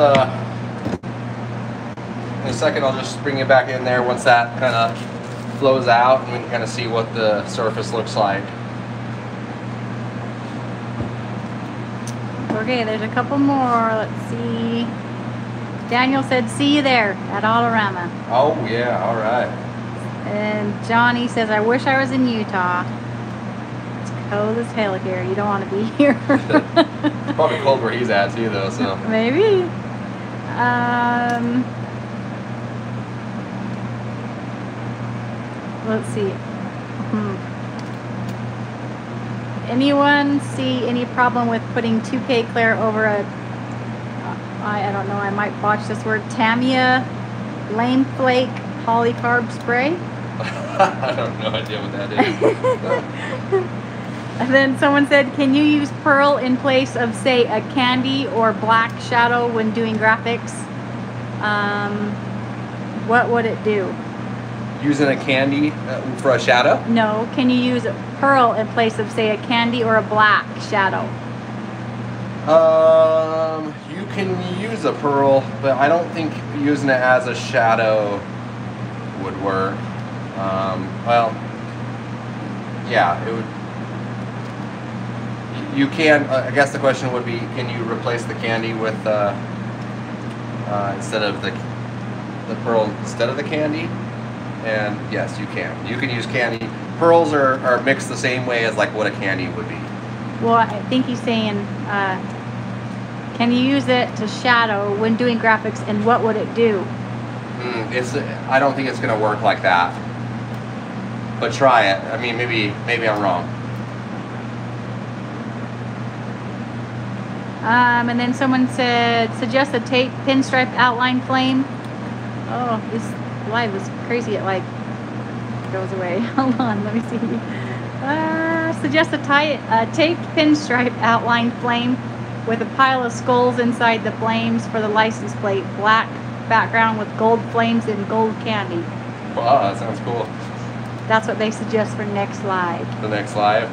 uh. In a second, I'll just bring it back in there once that kind of flows out, and we can kind of see what the surface looks like.
Okay, there's a couple more. Let's see. Daniel said, "See you there at Autorama,"
Oh yeah, all right.
and Johnny says, "I wish I was in Utah. It's cold as hell here. You don't want to be here."
It's probably cold where he's at too, though. So
Maybe. Um, let's see. Hmm. Anyone see any problem with putting 2K clear over a I, I don't know, I might botch this word, Tamiya Lame Flake Polycarb Spray.
I don't no idea what that is.
And then someone said, can you use pearl in place of, say, a candy or black shadow when doing graphics? Um, what would it do?
Using a candy uh, for a shadow?
No, can you use pearl in place of, say, a candy or a black shadow?
Um, you can use a pearl, but I don't think using it as a shadow would work. Um, well, yeah, it would. You can. Uh, I guess the question would be, can you replace the candy with uh, uh, instead of the the pearl instead of the candy? And yes, you can. You can use candy. Pearls are, are mixed the same way as like what a candy would be.
Well, I think he's saying, uh, can you use it to shadow when doing graphics and what would it do?
Mm, it's. I don't think it's gonna work like that. But try it. I mean, maybe maybe I'm wrong.
Um, and then someone said, suggest a tape pinstripe outline flame. Oh, this live was crazy. It like goes away. Hold on, let me see. Uh, suggest a, tie, a taped pinstripe outline flame with a pile of skulls inside the flames for the license plate. Black background with gold flames and gold candy.
Wow, that sounds cool.
That's what they suggest for next live.
The next live.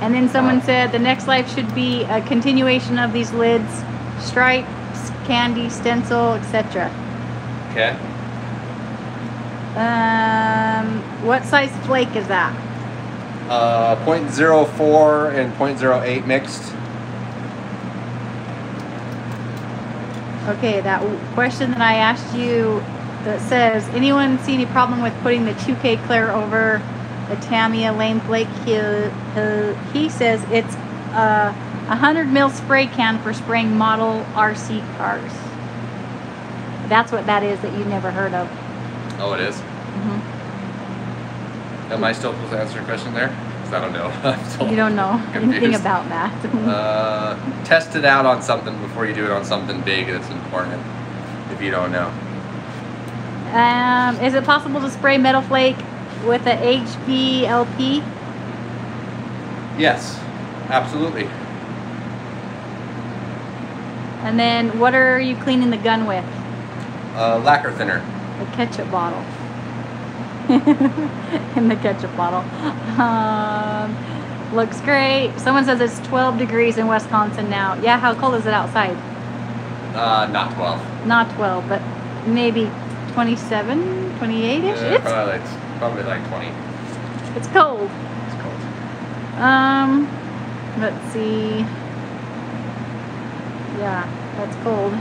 And then someone said the next life should be a continuation of these lids, stripes, candy, stencil, etc.
Okay.
Um, what size flake is that?
Uh, 0.04 and 0.08 mixed.
Okay, that question that I asked you that says, anyone see any problem with putting the 2K clear over the Tamiya Lame Flake, He, he, he says it's a 100 mil spray can for spraying model RC cars. That's what that is that you never heard of.
Oh, it is.
Mhm.
Am I still supposed to answer a question there? 'Cause I don't know.
You don't know anything about that.
Uh, test it out on something before you do it on something big that's important. If you don't know.
um, is it possible to spray metal flake with a HVLP?
Yes, absolutely.
And then what are you cleaning the gun with?
Uh, lacquer thinner.
A ketchup bottle. In the ketchup bottle. Um, looks great. Someone says it's 12 degrees in Wisconsin now. Yeah, how cold is it outside?
Uh, not 12.
Not 12, but maybe 27, 28 ish.
Uh,
it's,
probably, like, 20.
it's cold.
It's cold.
Um, let's see. Yeah, that's cold.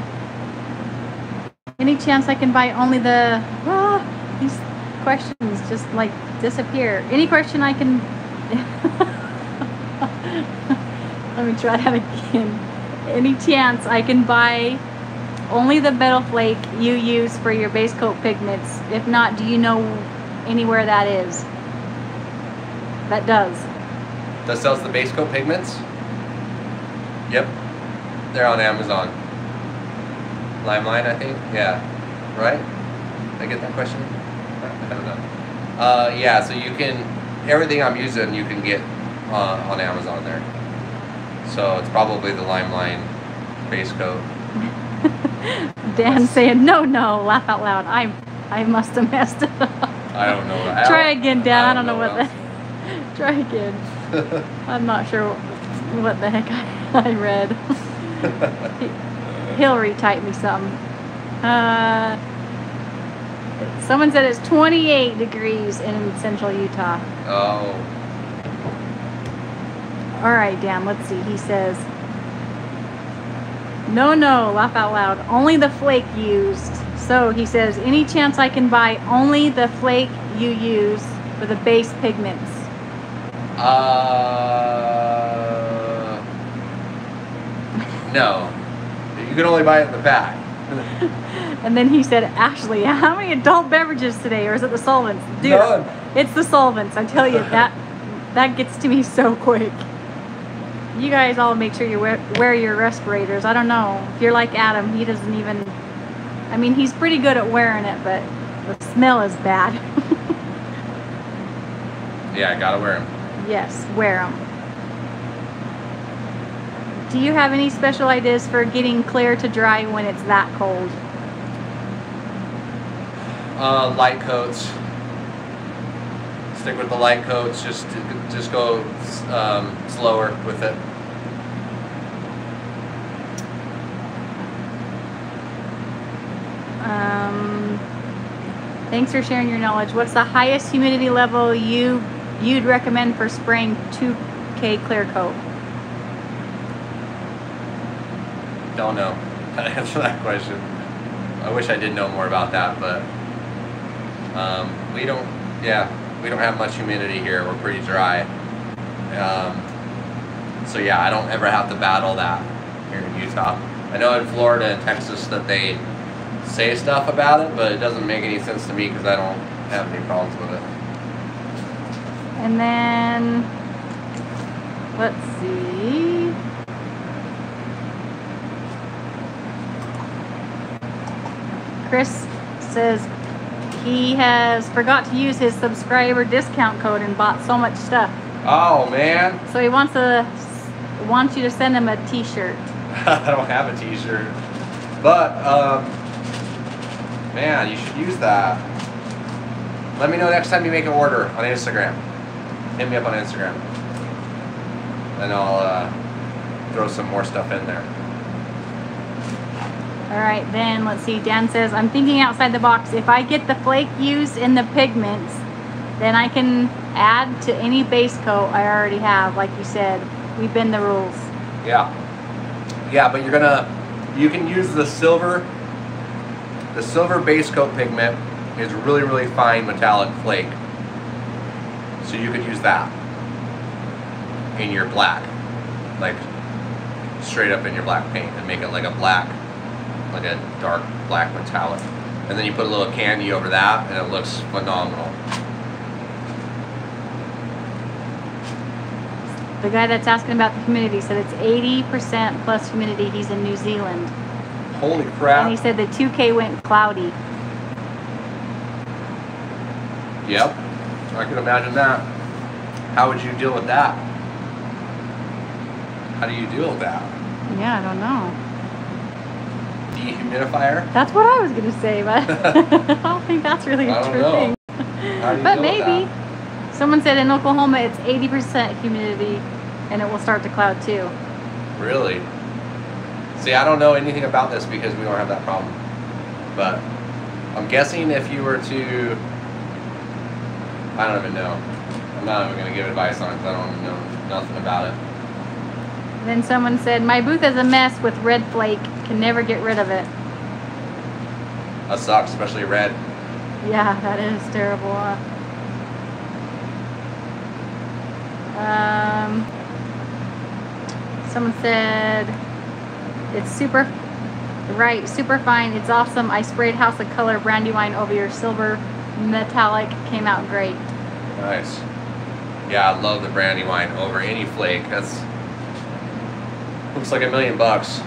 Any chance I can buy only the? Ah, these questions just like disappear. Any question I can? Let me try that again. Any chance I can buy only the metal flake you use for your base coat pigments? If not, do you know anywhere that is? That does.
That sells the base coat pigments? Yep. They're on Amazon. Limelight, I think? Yeah. Right? Did I get that question? I don't know. Uh, yeah, so you can, everything I'm using you can get uh, on Amazon there. So it's probably the Limelight base coat.
Dan saying, no, no, laugh out loud. I I must have messed it up.
I don't know. I
Try
don't-
again, Dan. I don't, know, what
else.
the. Try again. I'm not sure what the heck I, I read. He'll retype me something. Uh, someone said it's 28 degrees in central Utah.
oh.
All right, Dan, let's see. He says, no, no, laugh out loud. Only the flake used. So he says, any chance I can buy only the flake you use for the base pigments?
Uh, no. You can only buy it in the back.
And then he said, Ashley, how many adult beverages today? Or is it the solvents? Dude,
None.
it's the solvents. I tell you, that that gets to me so quick. You guys all make sure you wear, wear your respirators. I don't know. If you're like Adam, he doesn't even. I mean, he's pretty good at wearing it, but the smell is bad.
Yeah, I gotta wear them.
yes, wear them. Do you have any special ideas for getting clear to dry when it's that cold?
Uh, light coats. Stick with the light coats. Just just go um, slower with it.
Um, thanks for sharing your knowledge. What's the highest humidity level you you'd recommend for spraying 2K clear coat?
Don't know how to answer that question. I wish I did know more about that, but um, we don't. Yeah, we don't have much humidity here. We're pretty dry. Um, so yeah, I don't ever have to battle that here in Utah. I know in Florida and Texas that they say stuff about it, but it doesn't make any sense to me because I don't have any problems with it.
And then let's see. Chris says he has forgot to use his subscriber discount code and bought so much stuff.
Oh man,
So he wants to wants you to send him a T-shirt.
I don't have a T-shirt, but um, man, you should use that. Let me know next time you make an order on Instagram. Hit me up on Instagram, and I'll uh, throw some more stuff in there.
All right, then let's see. Dan says, I'm thinking outside the box. If I get the flake used in the pigments, then I can add to any base coat I already have. Like you said, we bend the rules.
Yeah, yeah, but you're gonna, you can use the silver. The silver base coat pigment is really, really fine metallic flake. So you could use that in your black, like straight up in your black paint and make it like a black, like a dark black metallic. And then you put a little candy over that and it looks phenomenal.
The guy that's asking about the humidity said it's 80% plus humidity. He's in New Zealand.
Holy crap.
And he said the 2K went cloudy.
Yep, I can imagine that. How would you deal with that? How do you deal with that?
Yeah, I don't know.
Dehumidifier?
That's what I was going to say, but I don't think that's really a true
know.
thing.
How do you
But maybe. Someone said in Oklahoma it's 80% humidity and it will start to cloud too.
Really? See, I don't know anything about this because we don't have that problem. But I'm guessing if you were to, I don't even know. I'm not even gonna give advice on it because I don't know nothing about it.
Then someone said, My booth is a mess with red flake. Can never get rid of it.
That sucks, especially red.
Yeah, that is terrible. Um, someone said, It's super, right, super fine. It's awesome. I sprayed House of Color Brandywine over your silver metallic. Came out great.
Nice. Yeah, I love the brandywine over any flake. That's looks like a million bucks.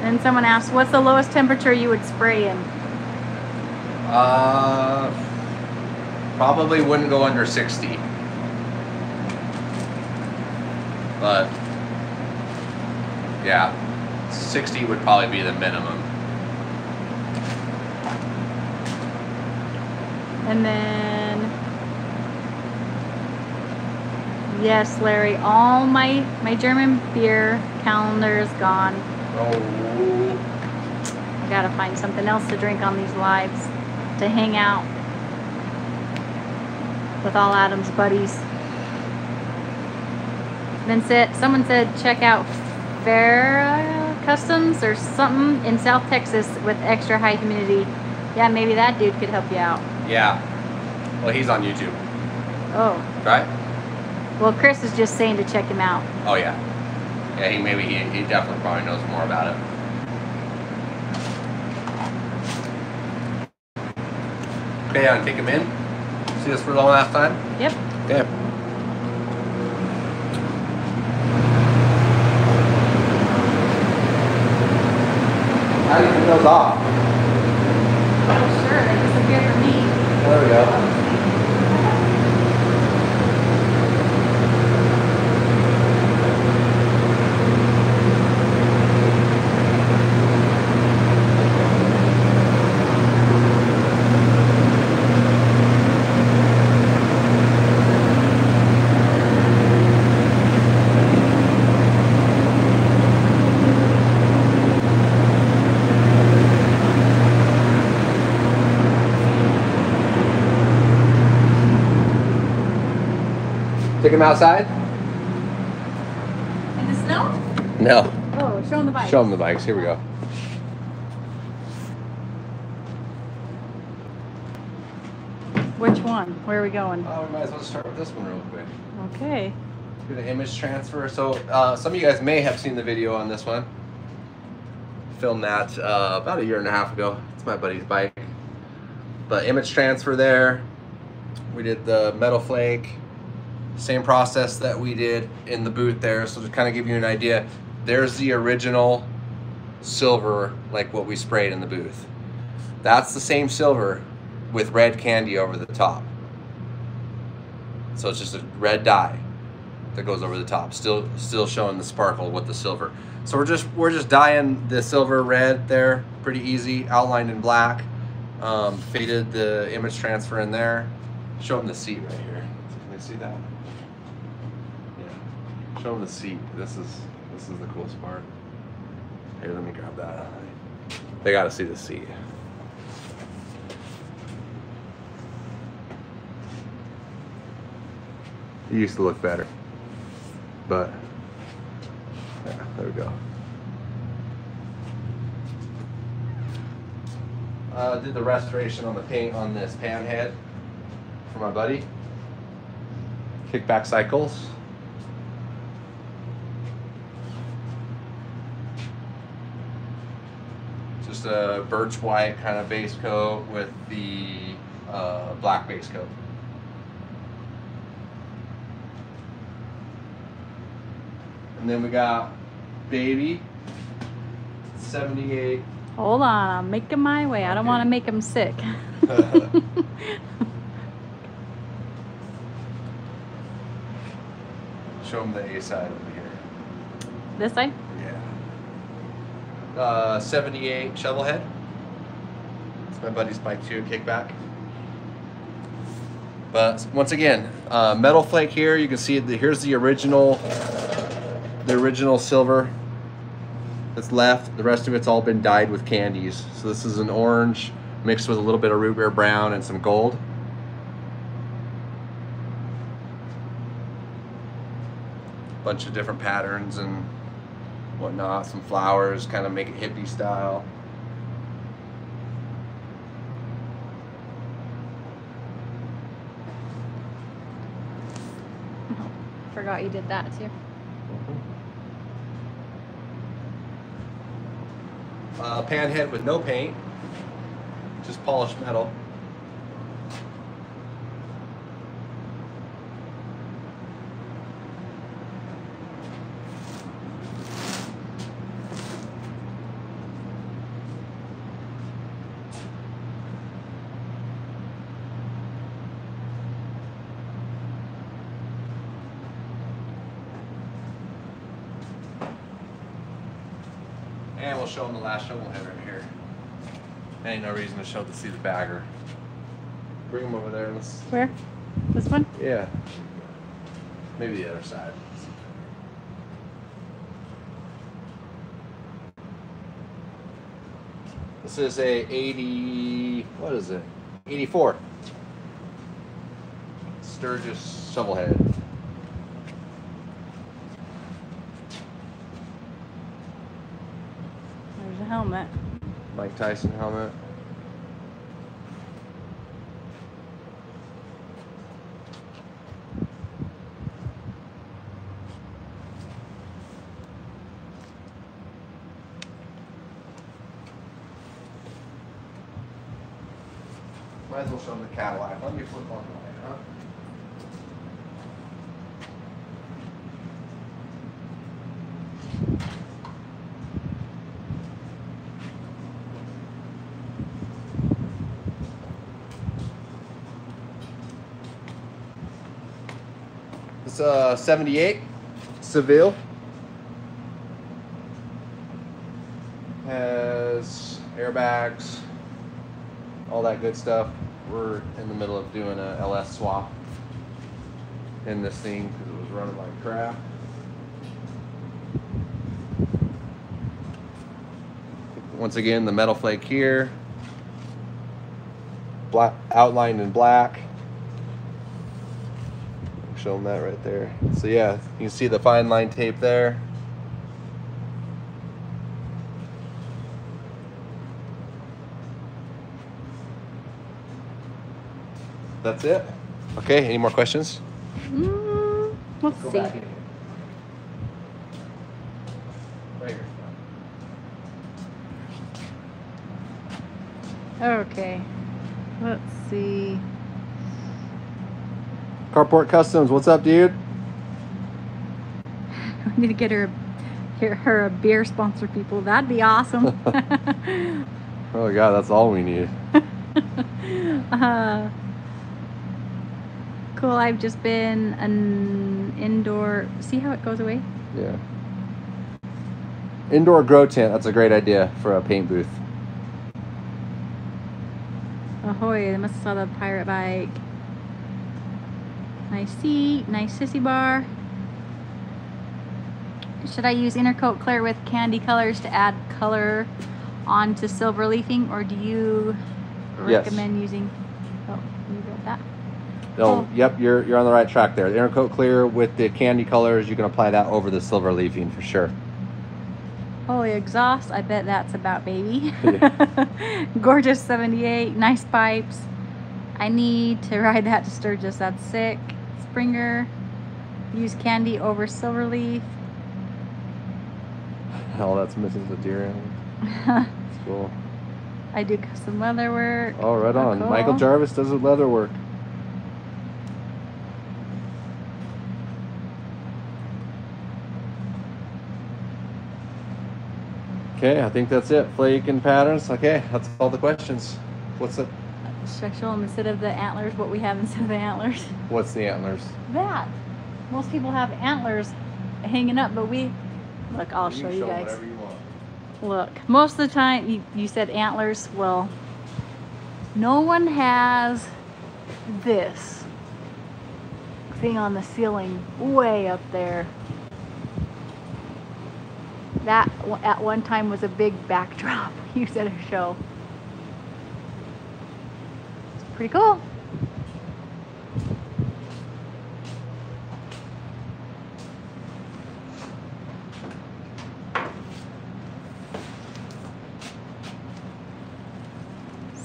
Then someone asked, What's the lowest temperature you would spray in?
Uh, probably wouldn't go under 60. But, yeah, 60 would probably be the minimum.
And then, yes, Larry, all my my German beer calendar is gone.
Oh,
I gotta find something else to drink on these lives to hang out with all Adam's buddies. Then said someone said check out Farrah Customs or something in South Texas with extra high humidity. Yeah, maybe that dude could help you out.
yeah. Well, he's on YouTube,
Oh,
right?
well, Chris is just saying to check him out.
Oh, yeah. Yeah, he maybe he, he definitely probably knows more about it. Okay, I'll take him in. See us for the last time.
Yep.
Okay. Those off.
Oh, sure, they disappear for me.
There we go. Take him outside?
In the snow?
No.
Oh, show them the bike.
Show him the bikes. Here we go.
Which one? Where are we going?
Oh, we might as well start with this one real quick.
Okay.
Do the image transfer. So uh, some of you guys may have seen the video on this one. Filmed that uh, about a year and a half ago. It's my buddy's bike. But image transfer there. We did the metal flake. Same process that we did in the booth there. So to kind of give you an idea, there's the original silver like what we sprayed in the booth. That's the same silver with red candy over the top. So it's just a red dye that goes over the top, still still showing the sparkle with the silver. So we're just we're just dyeing the silver red there, pretty easy, outlined in black. Um, faded the image transfer in there. Show them the seat right here. Can they see that? Show them the seat. This is this is the coolest part. Here, let me grab that. They got to see the seat. It used to look better. But yeah, there we go. Uh, did the restoration on the paint on this pan head for my buddy. Kickback cycles. Just a birch white kind of base coat with the uh, black base coat. And then we got baby 78
Hold on, I'm making my way. I don't want to make them sick.
Show them the A side over here.
this side?
Yeah. Uh, 78 shovel head. It's my buddy's bike too, kickback. But once again, uh, metal flake here. You can see the, here's the original, the original silver that's left. The rest of it's all been dyed with candies. So this is an orange mixed with a little bit of root beer brown and some gold. Bunch of different patterns and whatnot. Some flowers, kind of make it hippie style.
Forgot you did that too.
Uh, pan head with no paint, just polished metal. And we'll show them the last shovel head right here. Ain't no reason to show to see the bagger. Bring him over there. Let's.
Where? This one?
Yeah. Maybe the other side. This is a 80. What is it? 84. Sturgis shovel head.
There's a helmet.
Mike Tyson helmet. Cadillac. Let me flip on that. Huh? It's a 78 Seville. Has airbags, all that good stuff. We're in the middle of doing a LS swap in this thing because it was running like crap. Once again, the metal flake here, black outlined in black. Show them that right there. So yeah, you can see the fine line tape there. That's it. Okay, any more questions?
Mm, let's
Go
see.
back in here. Right here.
Okay. Let's see.
Carport Customs, what's up, dude?
We need to get her, get her a beer sponsor, people. That'd be awesome.
Oh my god, that's all we need.
uh, cool. I've just been an indoor. See how it goes away?
Yeah. Indoor grow tent, that's a great idea for a paint booth.
Ahoy! They must have saw the pirate bike. Nice seat. Nice sissy bar. Should I use Intercoat Clear with candy colors to add color onto silver leafing, or do you
Yes.
recommend using? Oh, you read that.
No,
Oh.
yep, you're you're on the right track there. The Intercoat Clear with the candy colors, you can apply that over the silver leafing for sure.
Holy exhaust, I bet that's about baby. Gorgeous 78, nice pipes. I need to ride that to Sturgis, that's sick. Springer, use candy over silver leaf.
Hell, that's missing the deer end. That's cool.
I do custom leather work.
Oh, right on.
cool.
Michael Jarvis does the leather work. Okay, I think that's it. Flake and patterns. Okay, that's all the questions. What's it?
Should I show them instead of the antlers what we have instead of the antlers?
What's the antlers?
That. Most people have antlers hanging up, but we. Look, I'll show you guys.
you want.
Look, most of the time you, you said antlers. Well, no one has this thing on the ceiling way up there. That at one time was a big backdrop used at a show. It's pretty cool.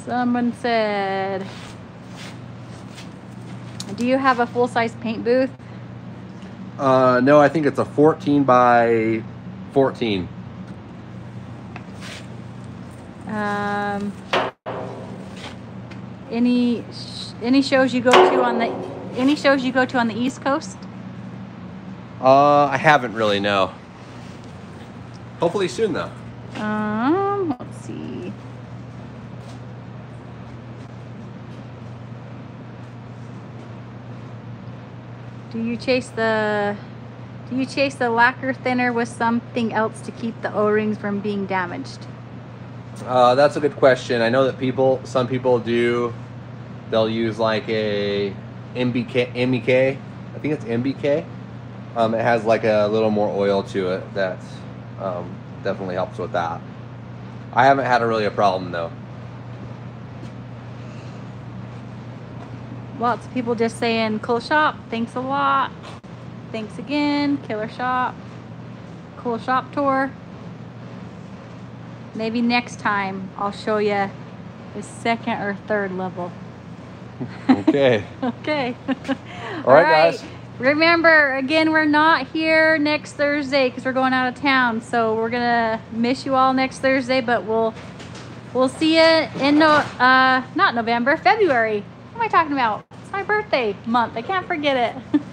Someone said, Do you have a full size paint booth?
Uh, no, I think it's a 14 by 14.
Um, any sh- any shows you go to on the any shows you go to on the East Coast?
Uh, I haven't really, no. Hopefully soon, though.
Um, let's see. Do you chase the do you chase the lacquer thinner with something else to keep the O-rings from being damaged?
Uh, that's a good question. I know that people, some people do, they'll use like a MBK, MEK. I think it's MBK. Um, it has like a little more oil to it that um, definitely helps with that. I haven't had a really a problem though.
Lots of people just saying, cool shop, thanks a lot. Thanks again, killer shop. Cool shop tour. Maybe next time I'll show you the second or third level.
Okay.
Okay.
All right, guys.
Remember, again, we're not here next Thursday because we're going out of town. So we're gonna miss you all next Thursday, but we'll we'll see you in no uh not November, February. What am I talking about? It's my birthday month. I can't forget it.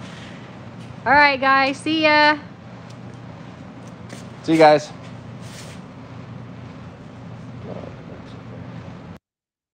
all right, guys. See ya.
See you guys.